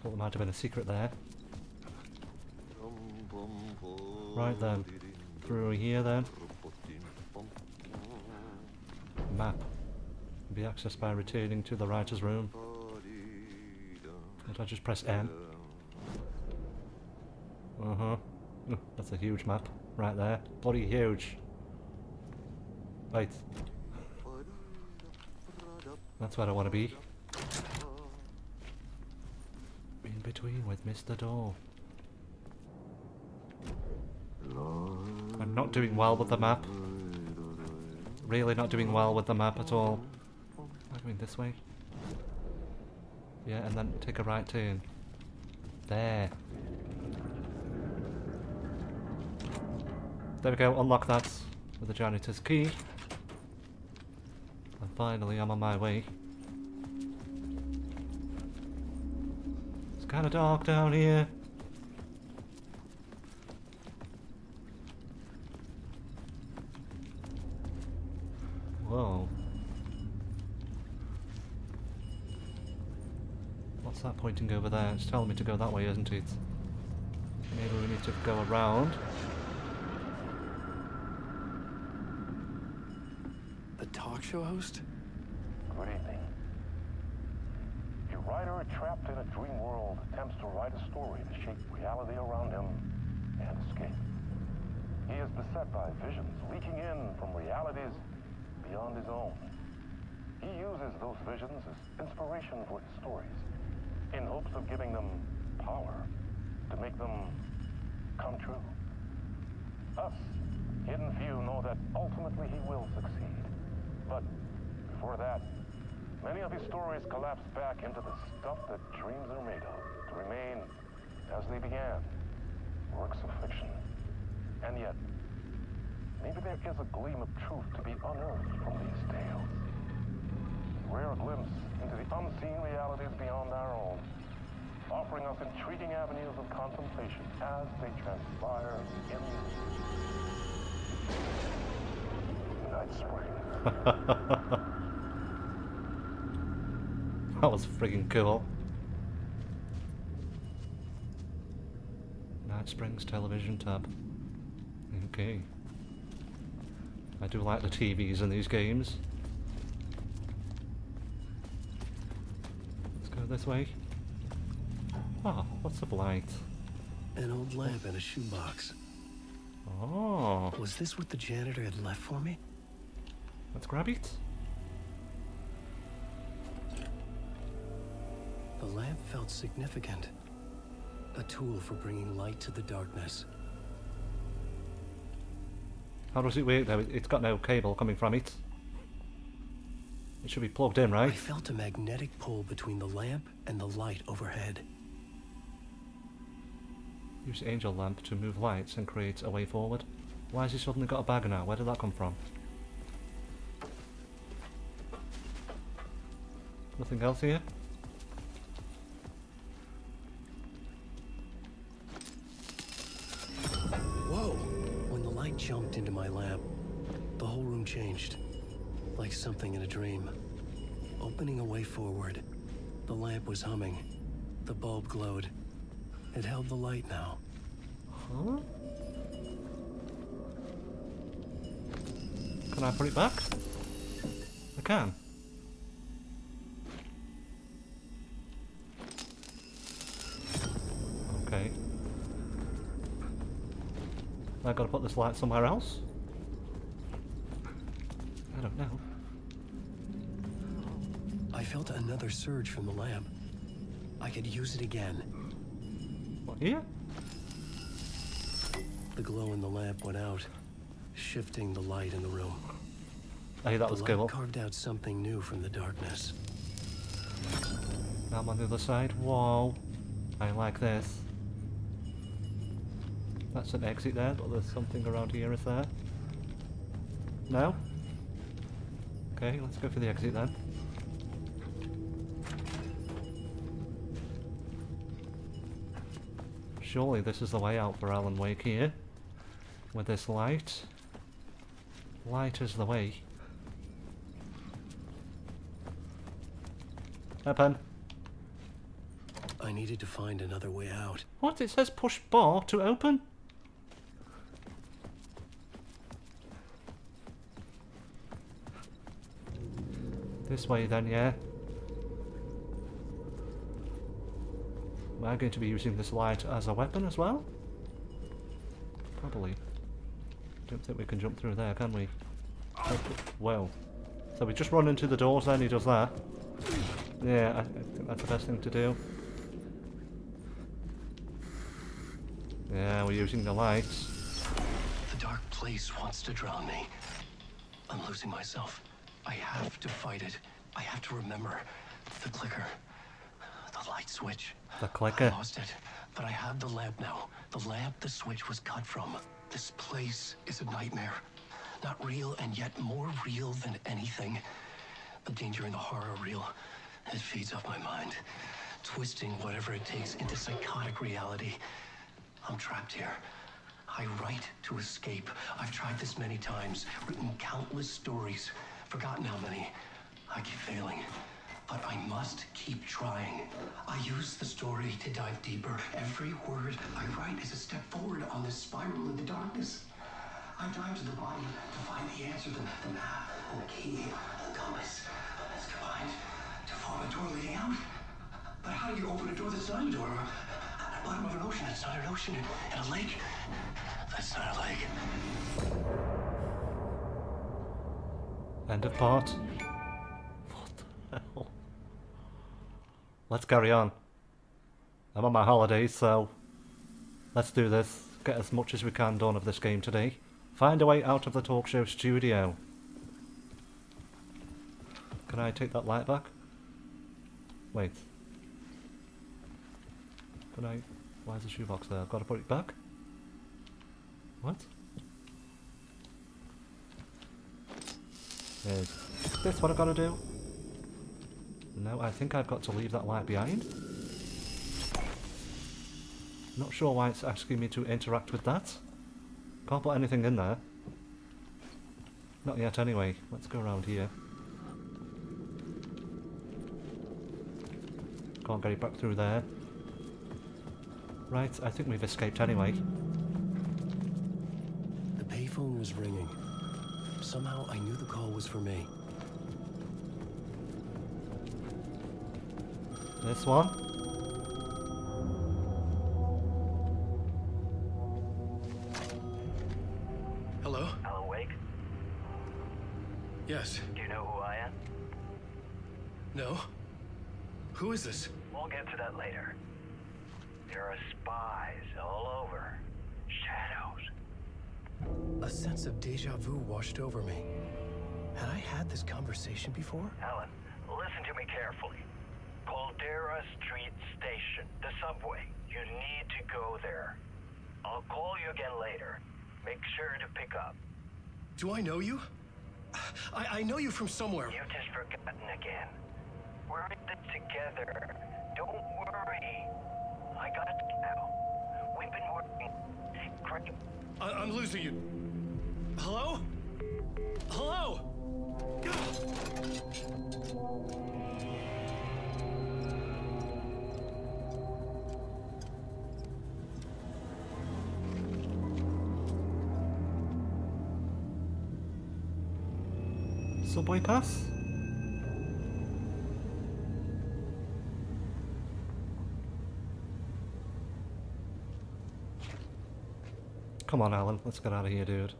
Thought there might have been a secret there. Right then. Through here then. Map. Be accessed by returning to the writer's room. Did I just press N? Uh-huh. Oh, that's a huge map. Right there. Bloody huge. Right. That's where I want to be. In between with Mr. Door. I'm not doing well with the map. Really not doing well with the map at all. I going this way? Yeah, and then take a right turn. There. There we go, unlock that with the janitor's key. And finally I'm on my way. It's kinda dark down here. Whoa. What's that pointing over there? It's telling me to go that way, isn't it? Maybe we need to go around. The talk show host? Good evening. A writer trapped in a dream world attempts to write a story to shape reality around him and escape. He is beset by visions leaking in from realities beyond his own. He uses those visions as inspiration for his stories, in hopes of giving them power to make them come true. Us, hidden few, know that ultimately he will succeed. But before that, many of his stories collapse back into the stuff that dreams are made of, to remain as they began, works of fiction. And yet, maybe there is a gleam of truth to be unearthed from these tales. Rare glimpse into the unseen realities beyond our own, offering us intriguing avenues of contemplation as they transpire in Night Spring. that was freaking cool. Night Springs television tab. Okay. I do like the TVs in these games. Let's go this way. Ah, what's the light? An old lamp in a shoebox. Oh, Was this what the janitor had left for me? let's grab it. The lamp felt significant. A tool for bringing light to the darkness. How does it work though? It- It's got no cable coming from it. It should be plugged in, right? I felt a magnetic pull between the lamp and the light overhead. Use angel lamp to move lights and create a way forward. Why has he suddenly got a bag now? Where did that come from? Nothing else here? Jumped into my lamp, the whole room changed. Like something in a dream. Opening a way forward, the lamp was humming. The bulb glowed. It held the light now. Huh? Can I put it back? I can. Okay. I gotta put this light somewhere else? I don't know. I felt another surge from the lamp. I could use it again. What, here? The glow in the lamp went out, shifting the light in the room. Hey, that the was cool. carved out something new from the darkness. Now I'm on the other side. Whoa. I like this. That's an exit there, but there's something around here, is there? No? Okay, let's go for the exit then. Surely this is the way out for Alan Wake here. With this light. Light is the way. Happen. I needed to find another way out. What? It says push bar to open? This way then, yeah. Am I going to be using this light as a weapon as well? Probably. Don't think we can jump through there, can we? Well. So we just run into the doors then, he does that. Yeah, I, I think that's the best thing to do. Yeah, we're using the lights. The dark place wants to drown me. I'm losing myself. I have to fight it. I have to remember the clicker, the light switch. The clicker. I lost it, but I have the lamp now. The lamp the switch was cut from. This place is a nightmare. Not real, and yet more real than anything. The danger and the horror real. It feeds off my mind, twisting whatever it takes into psychotic reality. I'm trapped here. I write to escape. I've tried this many times, written countless stories, forgotten how many. I keep failing. But I must keep trying. I use the story to dive deeper. Every word I write is a step forward on this spiral in the darkness. I dive to the body to find the answer, the, the map, the key, the compass. It's combined to form a door leading out. But how do you open a door that's not a door? At the bottom of an ocean, it's not an ocean. And a lake, that's not a lake. End of part. What the hell? Let's carry on. I'm on my holidays, so let's do this. Get as much as we can done of this game today. Find a way out of the talk show studio. Can I take that light back? Wait. Can I... Why is the shoebox there? I've got to put it back? What? Is this what I've got to do? No, I think I've got to leave that light behind. Not sure why it's asking me to interact with that. Can't put anything in there. Not yet anyway. Let's go around here. Can't get it back through there. Right, I think we've escaped anyway. The payphone was ringing. Somehow I knew the call was for me. This one? Hello? Alan Wake? Yes. Do you know who I am? No? Who is this? We'll get to that later. There are spies all over. Shadows. A sense of deja vu washed over me. Had I had this conversation before? Alan, listen to me carefully. Caldera Street Station, the subway. You need to go there. I'll call you again later. Make sure to pick up. Do I know you? I, I know you from somewhere. You've just forgotten again. We're in this together. Don't worry. I got you now. We've been working. Great. I, I'm losing you. Hello? Hello? Subway pass? Come on, Alan. Let's get out of here, dude.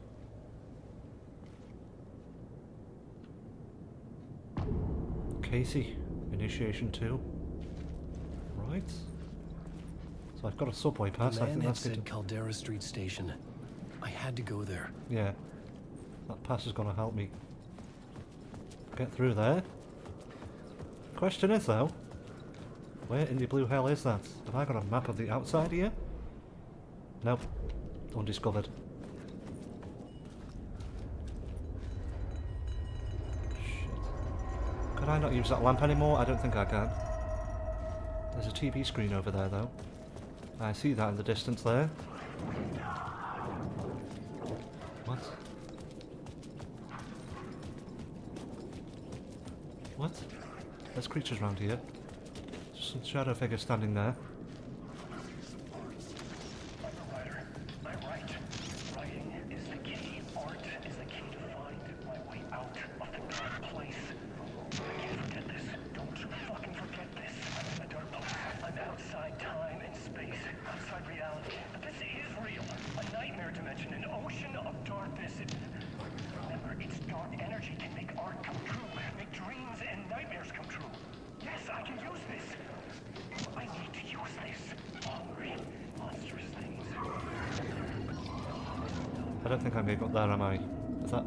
Casey, initiation two. Right. So I've got a subway pass. The I think had that's good. said Caldera Street Station. I had to go there. Yeah. That pass is going to help me get through there. Question is though, where in the blue hell is that? Have I got a map of the outside here? Nope. undiscovered. Could I not use that lamp anymore? I don't think I can. There's a TV screen over there though. I see that in the distance there. What? What? There's creatures around here. Some shadow figure standing there. My right. Writing is the key. Art is the key to find my way out of the dark place. I can't forget this. Don't you fucking forget this. I'm in the dark place. I'm outside time and space. Outside reality. But this is real. A nightmare dimension. An ocean of darkness. It, remember, its dark energy can make art come true. Make dreams and nightmares come true. Yes, I can use this. I need to use this. Hungry, monstrous things. I don't think I'm going up there, am I? Is that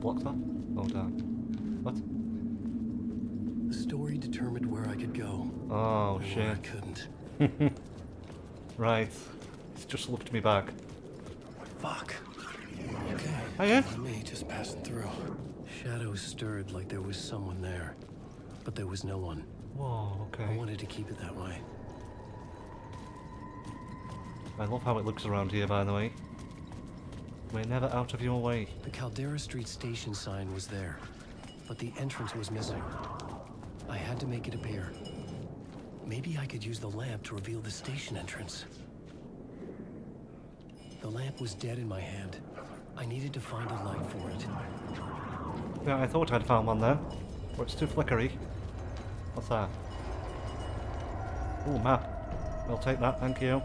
blocked off? Oh, damn. What? The story determined where I could go. Oh, and shit. where I couldn't. right. It's just looked me back. Fuck. Okay. Not me, just passing through. Shadows stirred like there was someone there, but there was no one. Whoa, okay. I wanted to keep it that way. I love how it looks around here, by the way. We're never out of your way. The Caldera Street station sign was there, but the entrance was missing. I had to make it appear. Maybe I could use the lamp to reveal the station entrance. The lamp was dead in my hand. I needed to find a light for it. Yeah, I thought I'd found one then. But it's too flickery. What's that? Oh, map. I'll take that, thank you.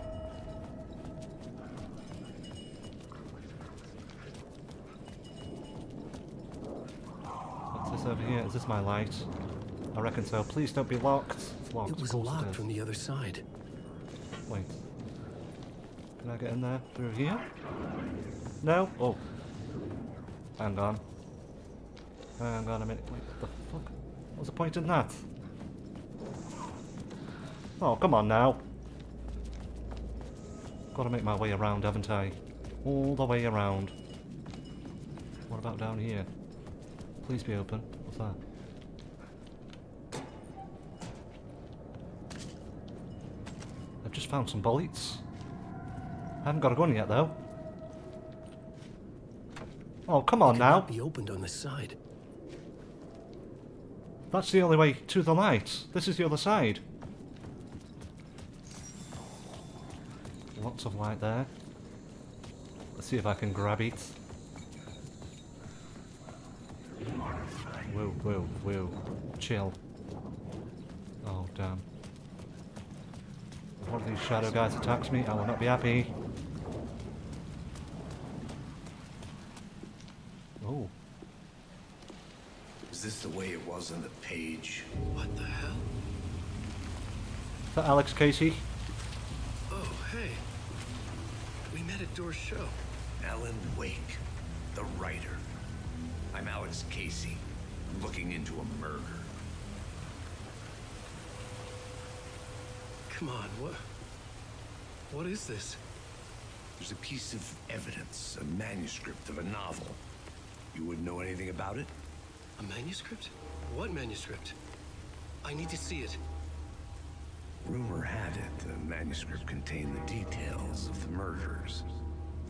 What's this over here? Is this my light? I reckon so. Please don't be locked. It was locked from the other side. Wait. Can I get in there through here? No? Oh. Hang on. Hang on a minute. Wait, what the fuck? What's the point in that? Oh, come on now. Gotta make my way around, haven't I? All the way around. What about down here? Please be open. What's that? Just found some bullets. I haven't got a gun yet, though. Oh, come on now. be opened on this side. That's the only way to the light. This is the other side. Lots of light there. Let's see if I can grab it. Whoa, whoa, whoa. Chill. Oh, damn. If one of these shadow guys attacks me, I will not be happy. Oh. Is this the way it was on the page? What the hell? Is that Alex Casey? Oh, hey. We met at Door's show. Alan Wake, the writer. I'm Alex Casey, looking into a murder. Come on, what? What is this? There's a piece of evidence, a manuscript of a novel. You wouldn't know anything about it? A manuscript? What manuscript? I need to see it. Rumor had it the manuscript contained the details of the murders.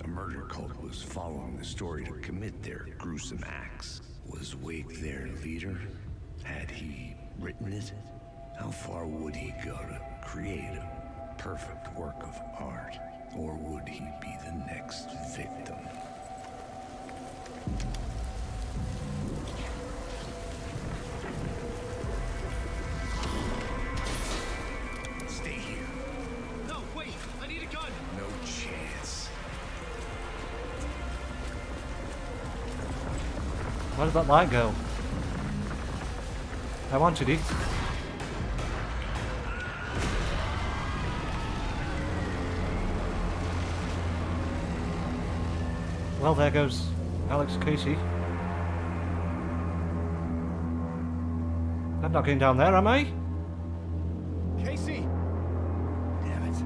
A murder cult was following the story to commit their gruesome acts. Was Wake their leader? Had he written it? How far would he go to create a perfect work of art? Or would he be the next victim? Stay here. No, wait! I need a gun! No chance. Where did that light go? I wanted it. Well, there goes Alex Casey. I'm not going down there, am I? Casey! Damn it.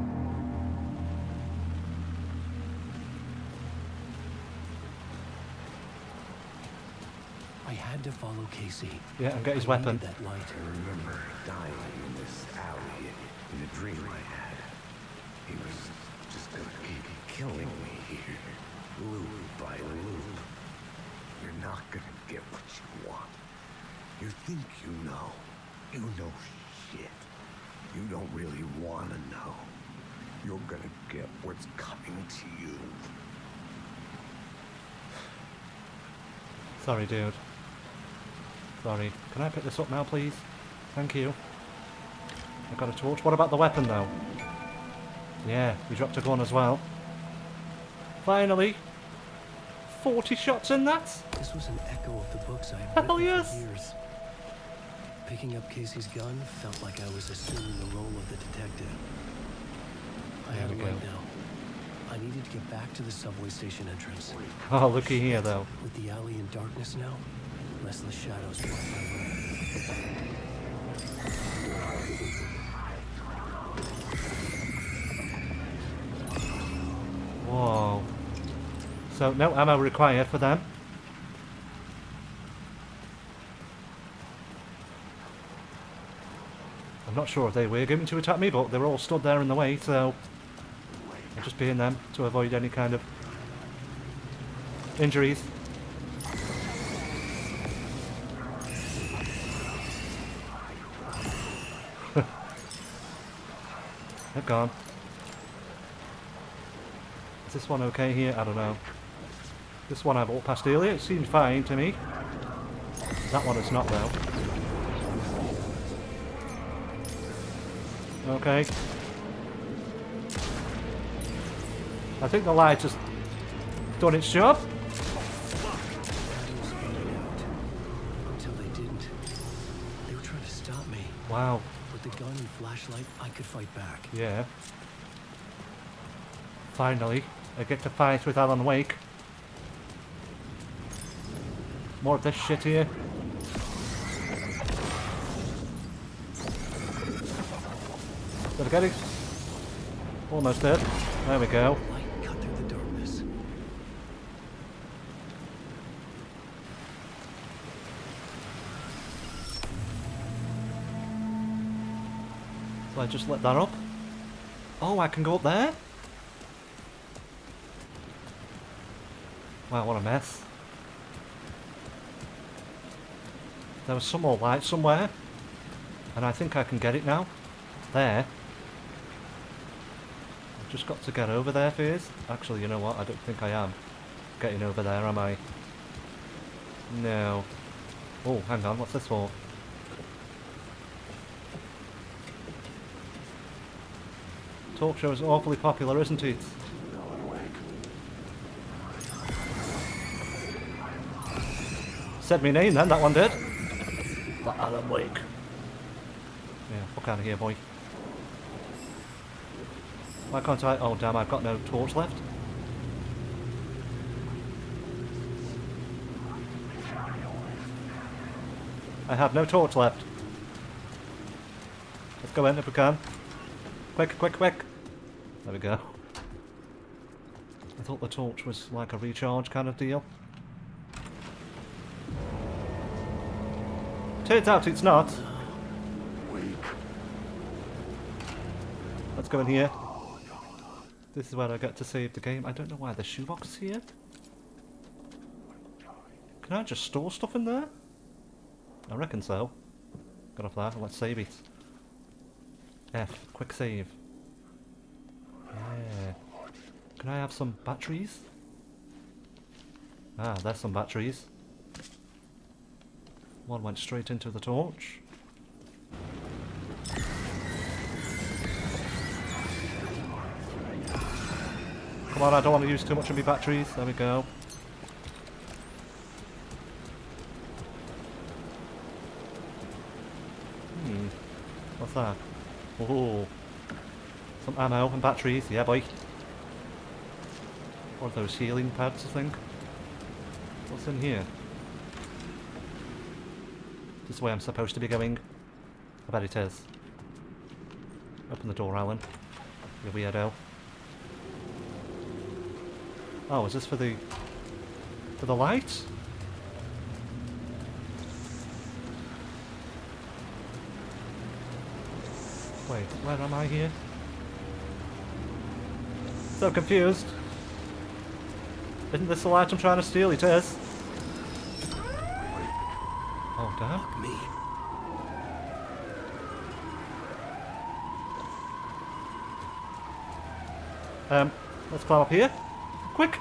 I had to follow Casey. Yeah, and get his I weapon. That light. I remember dying in this alley in a dream I had. He was just gonna keep killing me. What you want. You think you know. You know shit. You don't really wanna know. You're gonna get what's coming to you. Sorry, dude. Sorry. Can I pick this up now, please? Thank you. I've got a torch. What about the weapon, though? Yeah, we dropped a gun as well. Finally! 40 shots in that? This was an echo of the books I had Hell yes. for years. Picking up Casey's gun felt like I was assuming the role of the detective. I There had light go. now. I needed to get back to the subway station entrance. Oh, looky here, though. With the alley in darkness now, restless shadows So, no ammo required for them. I'm not sure if they were going to attack me, but they were all stood there in the way, so... I'll just being in them to avoid any kind of injuries. They've gone. Is this one okay here? I don't know. This one I walked past earlier, it seemed fine to me. That one is not though. Okay. I think the light has done its job. Until they didn't. They were trying to stop me. Wow. With the gun and flashlight, I could fight back. Yeah. Finally, I get to fight with Alan Wake. More of this shit here. Did I get it? Almost dead. There we go. I just let that up. Oh, I can go up there? Wow, what a mess. There was some more light somewhere. And I think I can get it now. There. I've just got to get over there first. Actually, you know what? I don't think I am getting over there, am I? No. Oh, hang on. What's this for? Talk show is awfully popular, isn't it? Said me name then, that one did. But Alan Wake. Yeah, fuck out of here, boy. Why can't I? Oh, damn, I've got no torch left. I have no torch left. Let's go in if we can. Quick, quick, quick. There we go. I thought the torch was like a recharge kind of deal. Turns out it's not. Let's go in here. This is where I get to save the game. I don't know why the shoebox is here. Can I just store stuff in there? I reckon so. Get off that. Let's save it. F. Quick save. Yeah. Can I have some batteries? Ah, there's some batteries. One went straight into the torch. Come on, I don't want to use too much of my batteries. There we go. Hmm. What's that? Oh. Some ammo and batteries. Yeah, boy. Or those healing pads, I think. What's in here? This is where I'm supposed to be going. I bet it is. Open the door, Alan. You weirdo. Oh, is this for the... for the light? Wait, where am I here? So confused. Isn't this the light I'm trying to steal? It is. Damn. Me. Um, let's climb up here. Quick!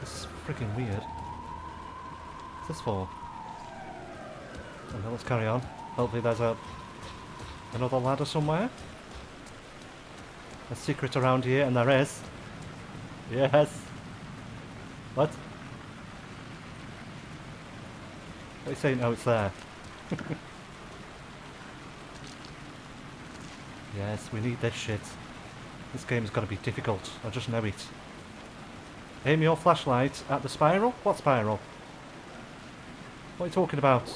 This is freaking weird. What's this for? Okay, let's carry on. Hopefully there's a another ladder somewhere. A secret around here, and there is. Yes. What? What are you saying? Oh, it's there. yes, we need this shit. This game is going to be difficult. I just know it. Aim your flashlight at the spiral? What spiral? What are you talking about?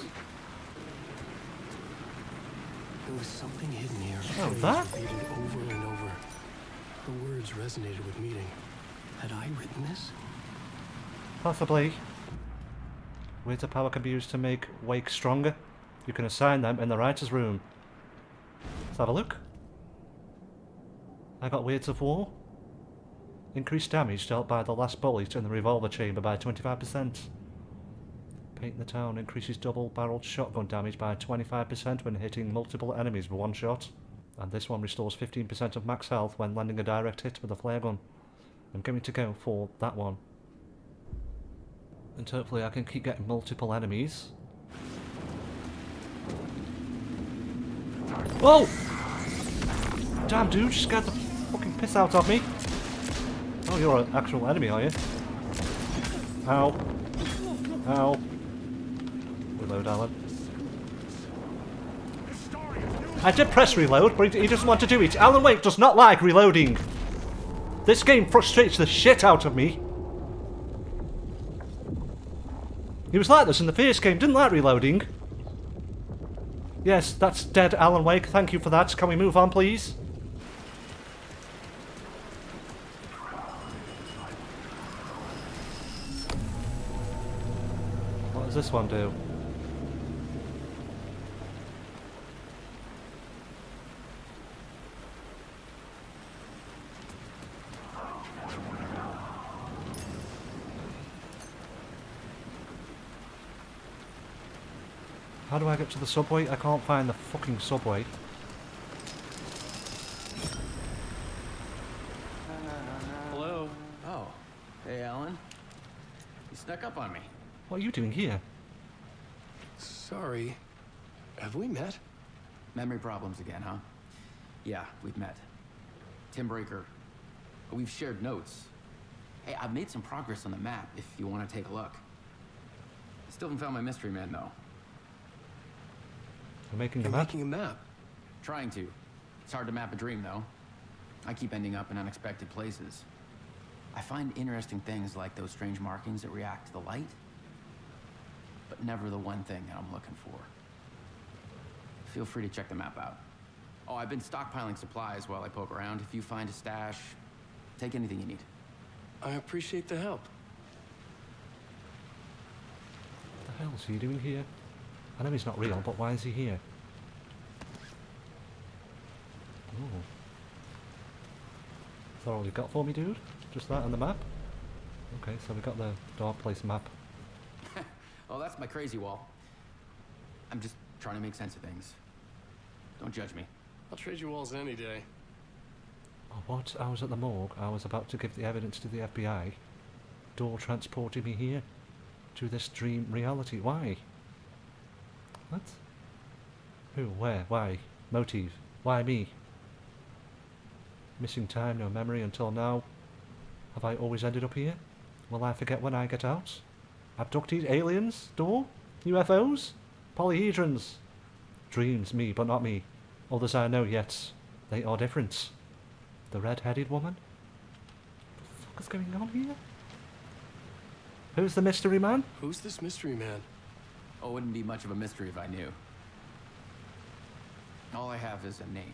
There was something hidden here. Oh, that? Repeated over and over. The words resonated with meaning. Had I written this? Possibly. Waiter power can be used to make Wake stronger. You can assign them in the writer's room. Let's have a look. I got Words of War. Increased damage dealt by the last bullet in the revolver chamber by 25%. Paint the town increases double-barreled shotgun damage by 25% when hitting multiple enemies with one shot. And this one restores 15% of max health when landing a direct hit with a flare gun. I'm going to go for that one. And hopefully I can keep getting multiple enemies. Whoa! Damn dude, you scared the fucking piss out of me. Oh, you're an actual enemy, are you? Ow. Ow. Reload, Alan. I did press reload, but he doesn't want to do it. Alan Wake does not like reloading. This game frustrates the shit out of me. He was like this in the first game, didn't like reloading. Yes, that's dead Alan Wake, thank you for that. Can we move on, please? What does this one do? How do I get to the subway? I can't find the fucking subway. Hello. Oh. Hey, Alan. You snuck up on me. What are you doing here? Sorry. Have we met? Memory problems again, huh? Yeah, we've met. Tim Breaker. We've shared notes. Hey, I've made some progress on the map if you want to take a look. Still haven't found my mystery man, though. You're making a You're map? making a map. Trying to. It's hard to map a dream, though. I keep ending up in unexpected places. I find interesting things like those strange markings that react to the light, but never the one thing that I'm looking for. Feel free to check the map out. Oh, I've been stockpiling supplies while I poke around. If you find a stash, take anything you need. I appreciate the help. What the hell is he doing here? I know he's not real, but why is he here? Oh. Is that all you got for me, dude? Just that and the map? Okay, so we got the Dark Place map. Oh, that's my crazy wall. I'm just trying to make sense of things. Don't judge me. I'll trade you walls any day. Oh, what? I was at the morgue. I was about to give the evidence to the FBI. Door transported me here. To this dream reality. Why? What? Who? Where? Why? Motive? Why me? Missing time, no memory until now. Have I always ended up here? Will I forget when I get out? Abducted aliens? Door? UFOs? Polyhedrons? Dreams, me, but not me. Others I know yet. They are different. The red-headed woman? What the fuck is going on here? Who's the mystery man? Who's this mystery man? Oh, it wouldn't be much of a mystery if I knew. All I have is a name.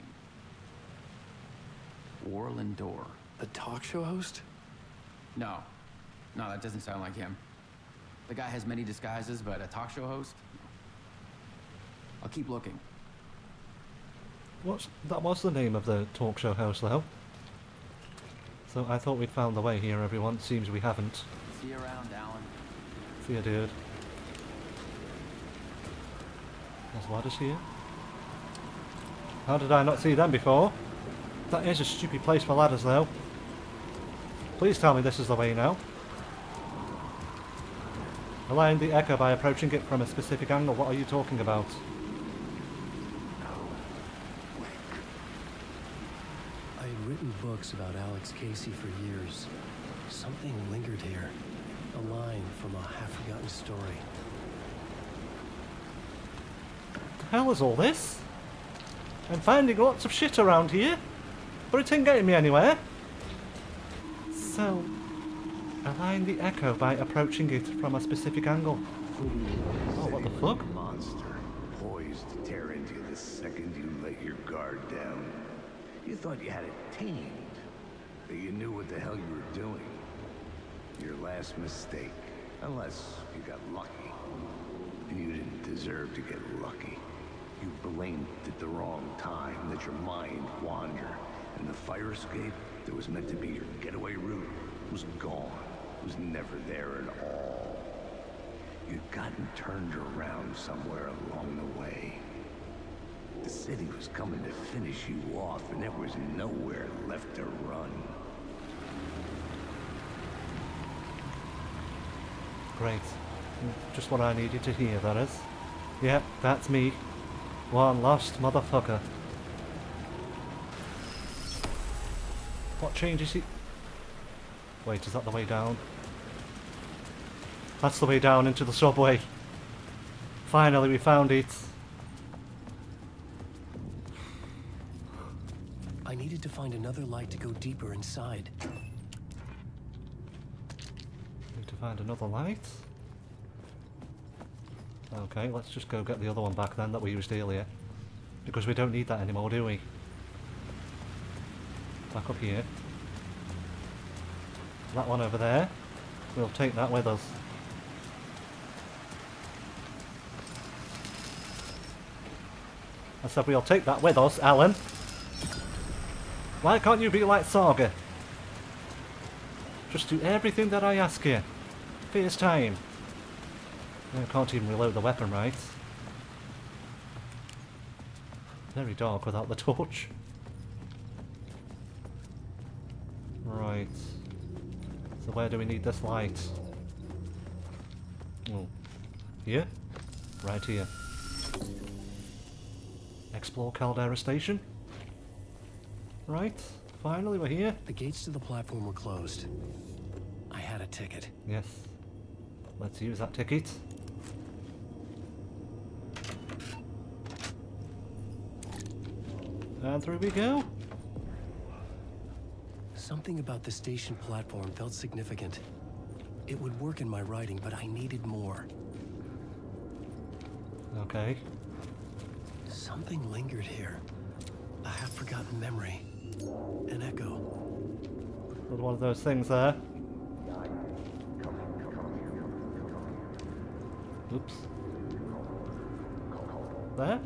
Warlin Door. The talk show host? No. No, that doesn't sound like him. The guy has many disguises, but a talk show host? I'll keep looking. What's that was the name of the talk show host though. So I thought we'd found the way here, everyone. Seems we haven't. See you around, Alan. See ya, dude. There's ladders here. How did I not see them before? That is a stupid place for ladders though. Please tell me this is the way now. Align the echo by approaching it from a specific angle. What are you talking about? No. I had written books about Alex Casey for years. Something lingered here. A line from a half-forgotten story. Hell is all this? I'm finding lots of shit around here, but it ain't getting me anywhere. So, align the echo by approaching it from a specific angle. Oh, what the fuck? Monster, poised to tear into you the second you let your guard down. You thought you had it tamed, that you knew what the hell you were doing. Your last mistake, unless you got lucky. And you didn't deserve to get lucky. You blinked at the wrong time, that your mind wandered, and the fire escape that was meant to be your getaway route was gone, was never there at all. You'd gotten turned around somewhere along the way. The city was coming to finish you off, and there was nowhere left to run. Great. Just what I needed to hear, that is. Yep, that's me. One last motherfucker. What changes he... Wait, is that the way down? That's the way down into the subway. Finally, we found it. I needed to find another light to go deeper inside. Need to find another light. Okay, let's just go get the other one back then that we used earlier. Because we don't need that anymore, do we? Back up here. That one over there. We'll take that with us. I said we'll take that with us, Alan. Why can't you be like Saga? Just do everything that I ask you. First time. I can't even reload the weapon right. Very dark without the torch. Right. So where do we need this light? Oh. Here? Right here. Explore Caldera Station. Right. Finally we're here. The gates to the platform were closed. I had a ticket. Yes. Let's use that ticket. And through we go. Something about the station platform felt significant. It would work in my writing, but I needed more. Okay. Something lingered here. A half-forgotten memory. An echo. Another one of those things there. Oops. There?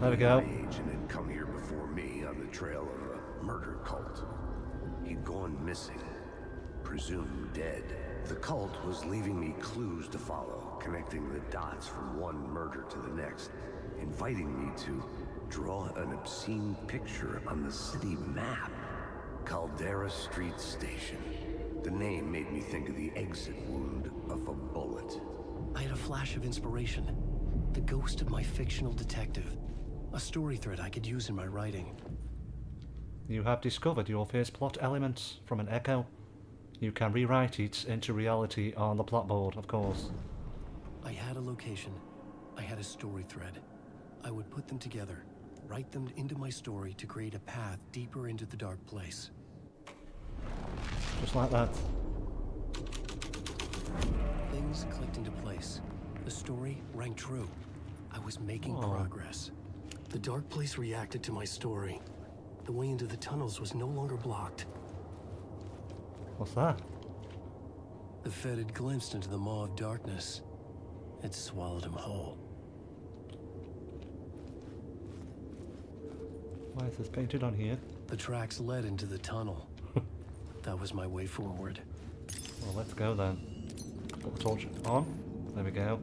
There we go. Agent had come here before me on the trail of a murder cult. He'd gone missing, presumed dead. The cult was leaving me clues to follow, connecting the dots from one murder to the next, inviting me to draw an obscene picture on the city map. Caldera Street Station. The name made me think of the exit wound of a bullet. I had a flash of inspiration. The ghost of my fictional detective. A story thread I could use in my writing. You have discovered your first plot element from an echo. You can rewrite it into reality on the plot board, of course. I had a location. I had a story thread. I would put them together, write them into my story to create a path deeper into the dark place. Just like that. Things clicked into place. The story rang true. I was making Oh. progress. The dark place reacted to my story. The way into the tunnels was no longer blocked. What's that? The Fed had glimpsed into the maw of darkness. It swallowed him whole. Why is this painted on here? The tracks led into the tunnel. that was my way forward. Well, let's go then. Put the torch on. There we go.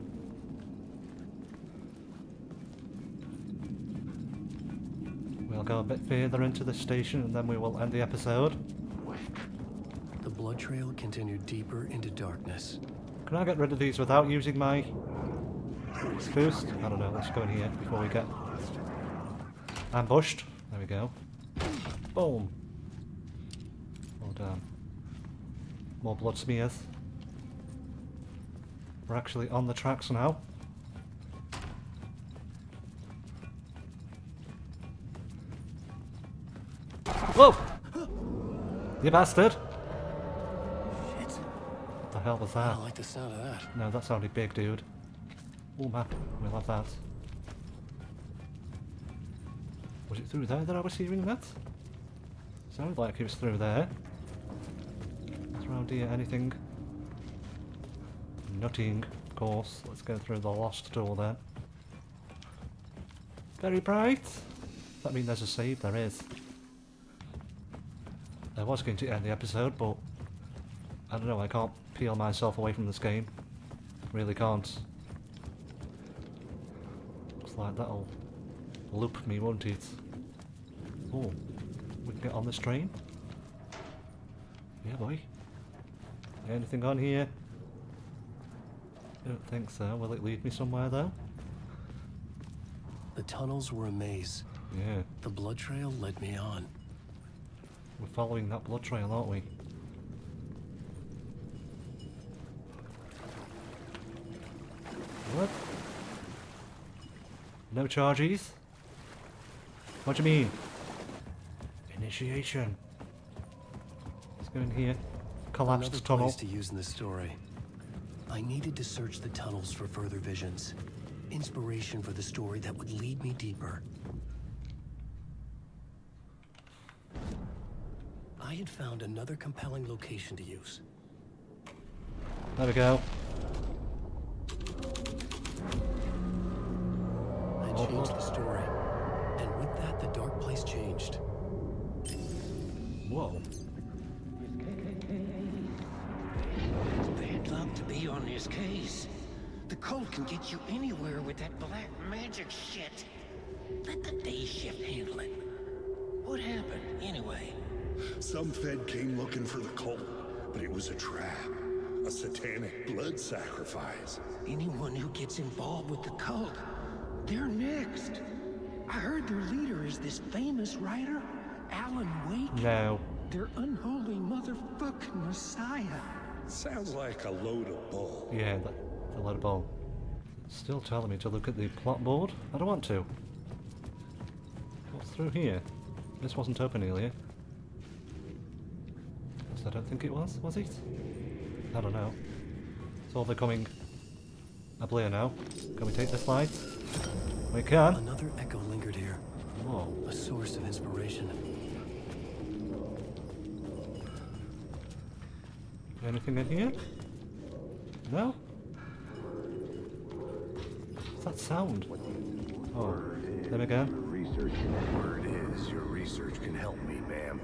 We'll go a bit further into the station and then we will end the episode. The blood trail continued deeper into darkness. Can I get rid of these without using my boost? I don't know, let's go in here before we get ambushed. There we go. Boom. Well done. More blood smears. We're actually on the tracks now. Whoa! You bastard! What the hell was I that? don't like the sound of that. No, that sounded big, dude. Oh, map. We'll have that. Was it through there that I was hearing that? Sounded like it was through there. Is around here anything? Nothing, of course. Let's go through the lost door then. Very bright. That means there's a save. There is. I was going to end the episode, but I don't know. I can't peel myself away from this game. Really can't. Looks like that'll loop me, won't it? Oh, we can get on this train. Yeah, boy. Anything on here? I don't think so. Will it lead me somewhere though? The tunnels were a maze. Yeah. The blood trail led me on. We're following that blood trail, aren't we? What? No charges? What do you mean? Initiation. Let's go in here. Collapsed Another tunnel. place to use in the story. I needed to search the tunnels for further visions. Inspiration for the story that would lead me deeper. Had found another compelling location to use. There we go. I changed the story. And with that, the dark place changed. Whoa. Bad luck to be on this case. The cult can get you anywhere with that black magic shit. Let the day shift handle it. What happened, anyway? Some Fed came looking for the cult, but it was a trap. A satanic blood sacrifice. Anyone who gets involved with the cult, they're next. I heard their leader is this famous writer, Alan Wake. No. Their unholy motherfucking messiah. Sounds like a load of bull. Yeah, that, load of bull. Still telling me to look at the plot board? I don't want to. What's through here? This wasn't open earlier. Yes, I don't think it was, was it? I don't know. It's all becoming a blur now. Can we take this light? We can. Another echo lingered here. Whoa. A source of inspiration. Anything in here? No? What's that sound? Oh, them again? Word is, your research can help me, ma'am.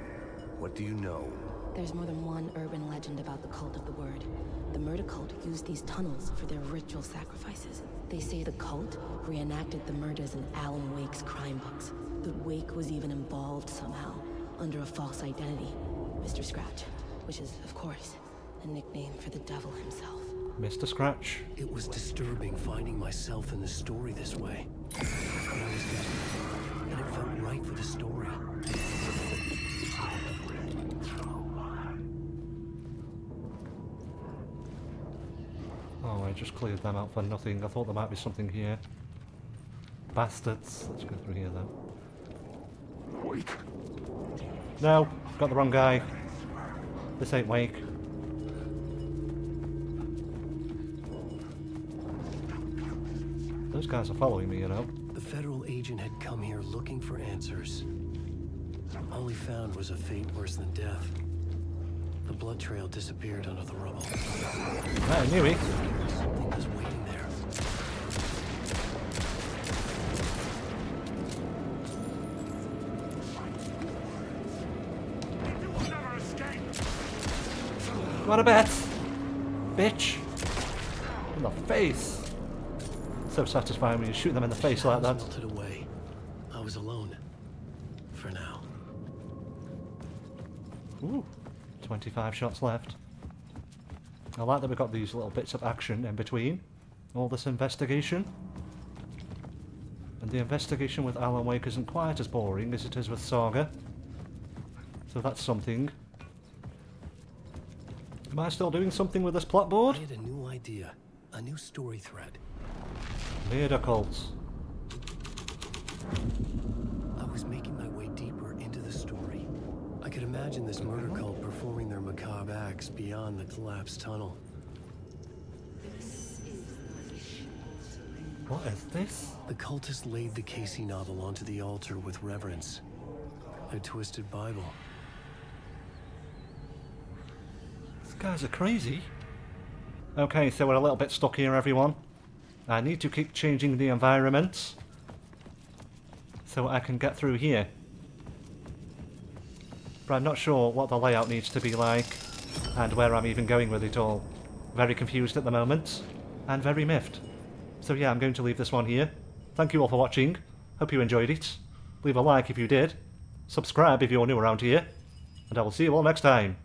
What do you know? There's more than one urban legend about the cult of the word. The murder cult used these tunnels for their ritual sacrifices. They say the cult reenacted the murders in Alan Wake's crime books. That Wake was even involved somehow, under a false identity, Mr. Scratch, which is, of course, a nickname for the devil himself. Mr. Scratch. It was disturbing finding myself in the story this way. I just cleared them out for nothing. I thought there might be something here. Bastards. Let's go through here then. Wake. No, got the wrong guy. This ain't Wake. Those guys are following me, you know. The federal agent had come here looking for answers. All we found was a fate worse than death. The blood trail disappeared under the rubble. Ah, I knew it. Something was waiting there. What a bet! Bitch! In the face! So satisfying when you shoot them in the face like that. 25 shots left. I like that we've got these little bits of action in between all this investigation. And the investigation with Alan Wake isn't quite as boring as it is with Saga. So that's something. Am I still doing something with this plot board? I had a new idea. A new story thread. Weird occult. Could imagine this murder cult performing their macabre acts beyond the collapsed tunnel. What is this? The cultists laid the Casey novel onto the altar with reverence. A twisted Bible. These guys are crazy. Okay, so we're a little bit stuck here, everyone. I need to keep changing the environment so I can get through here. But I'm not sure what the layout needs to be like and where I'm even going with it all. Very confused at the moment and very miffed. So yeah, I'm going to leave this one here. Thank you all for watching. Hope you enjoyed it. Leave a like if you did. Subscribe if you're new around here. And I will see you all next time.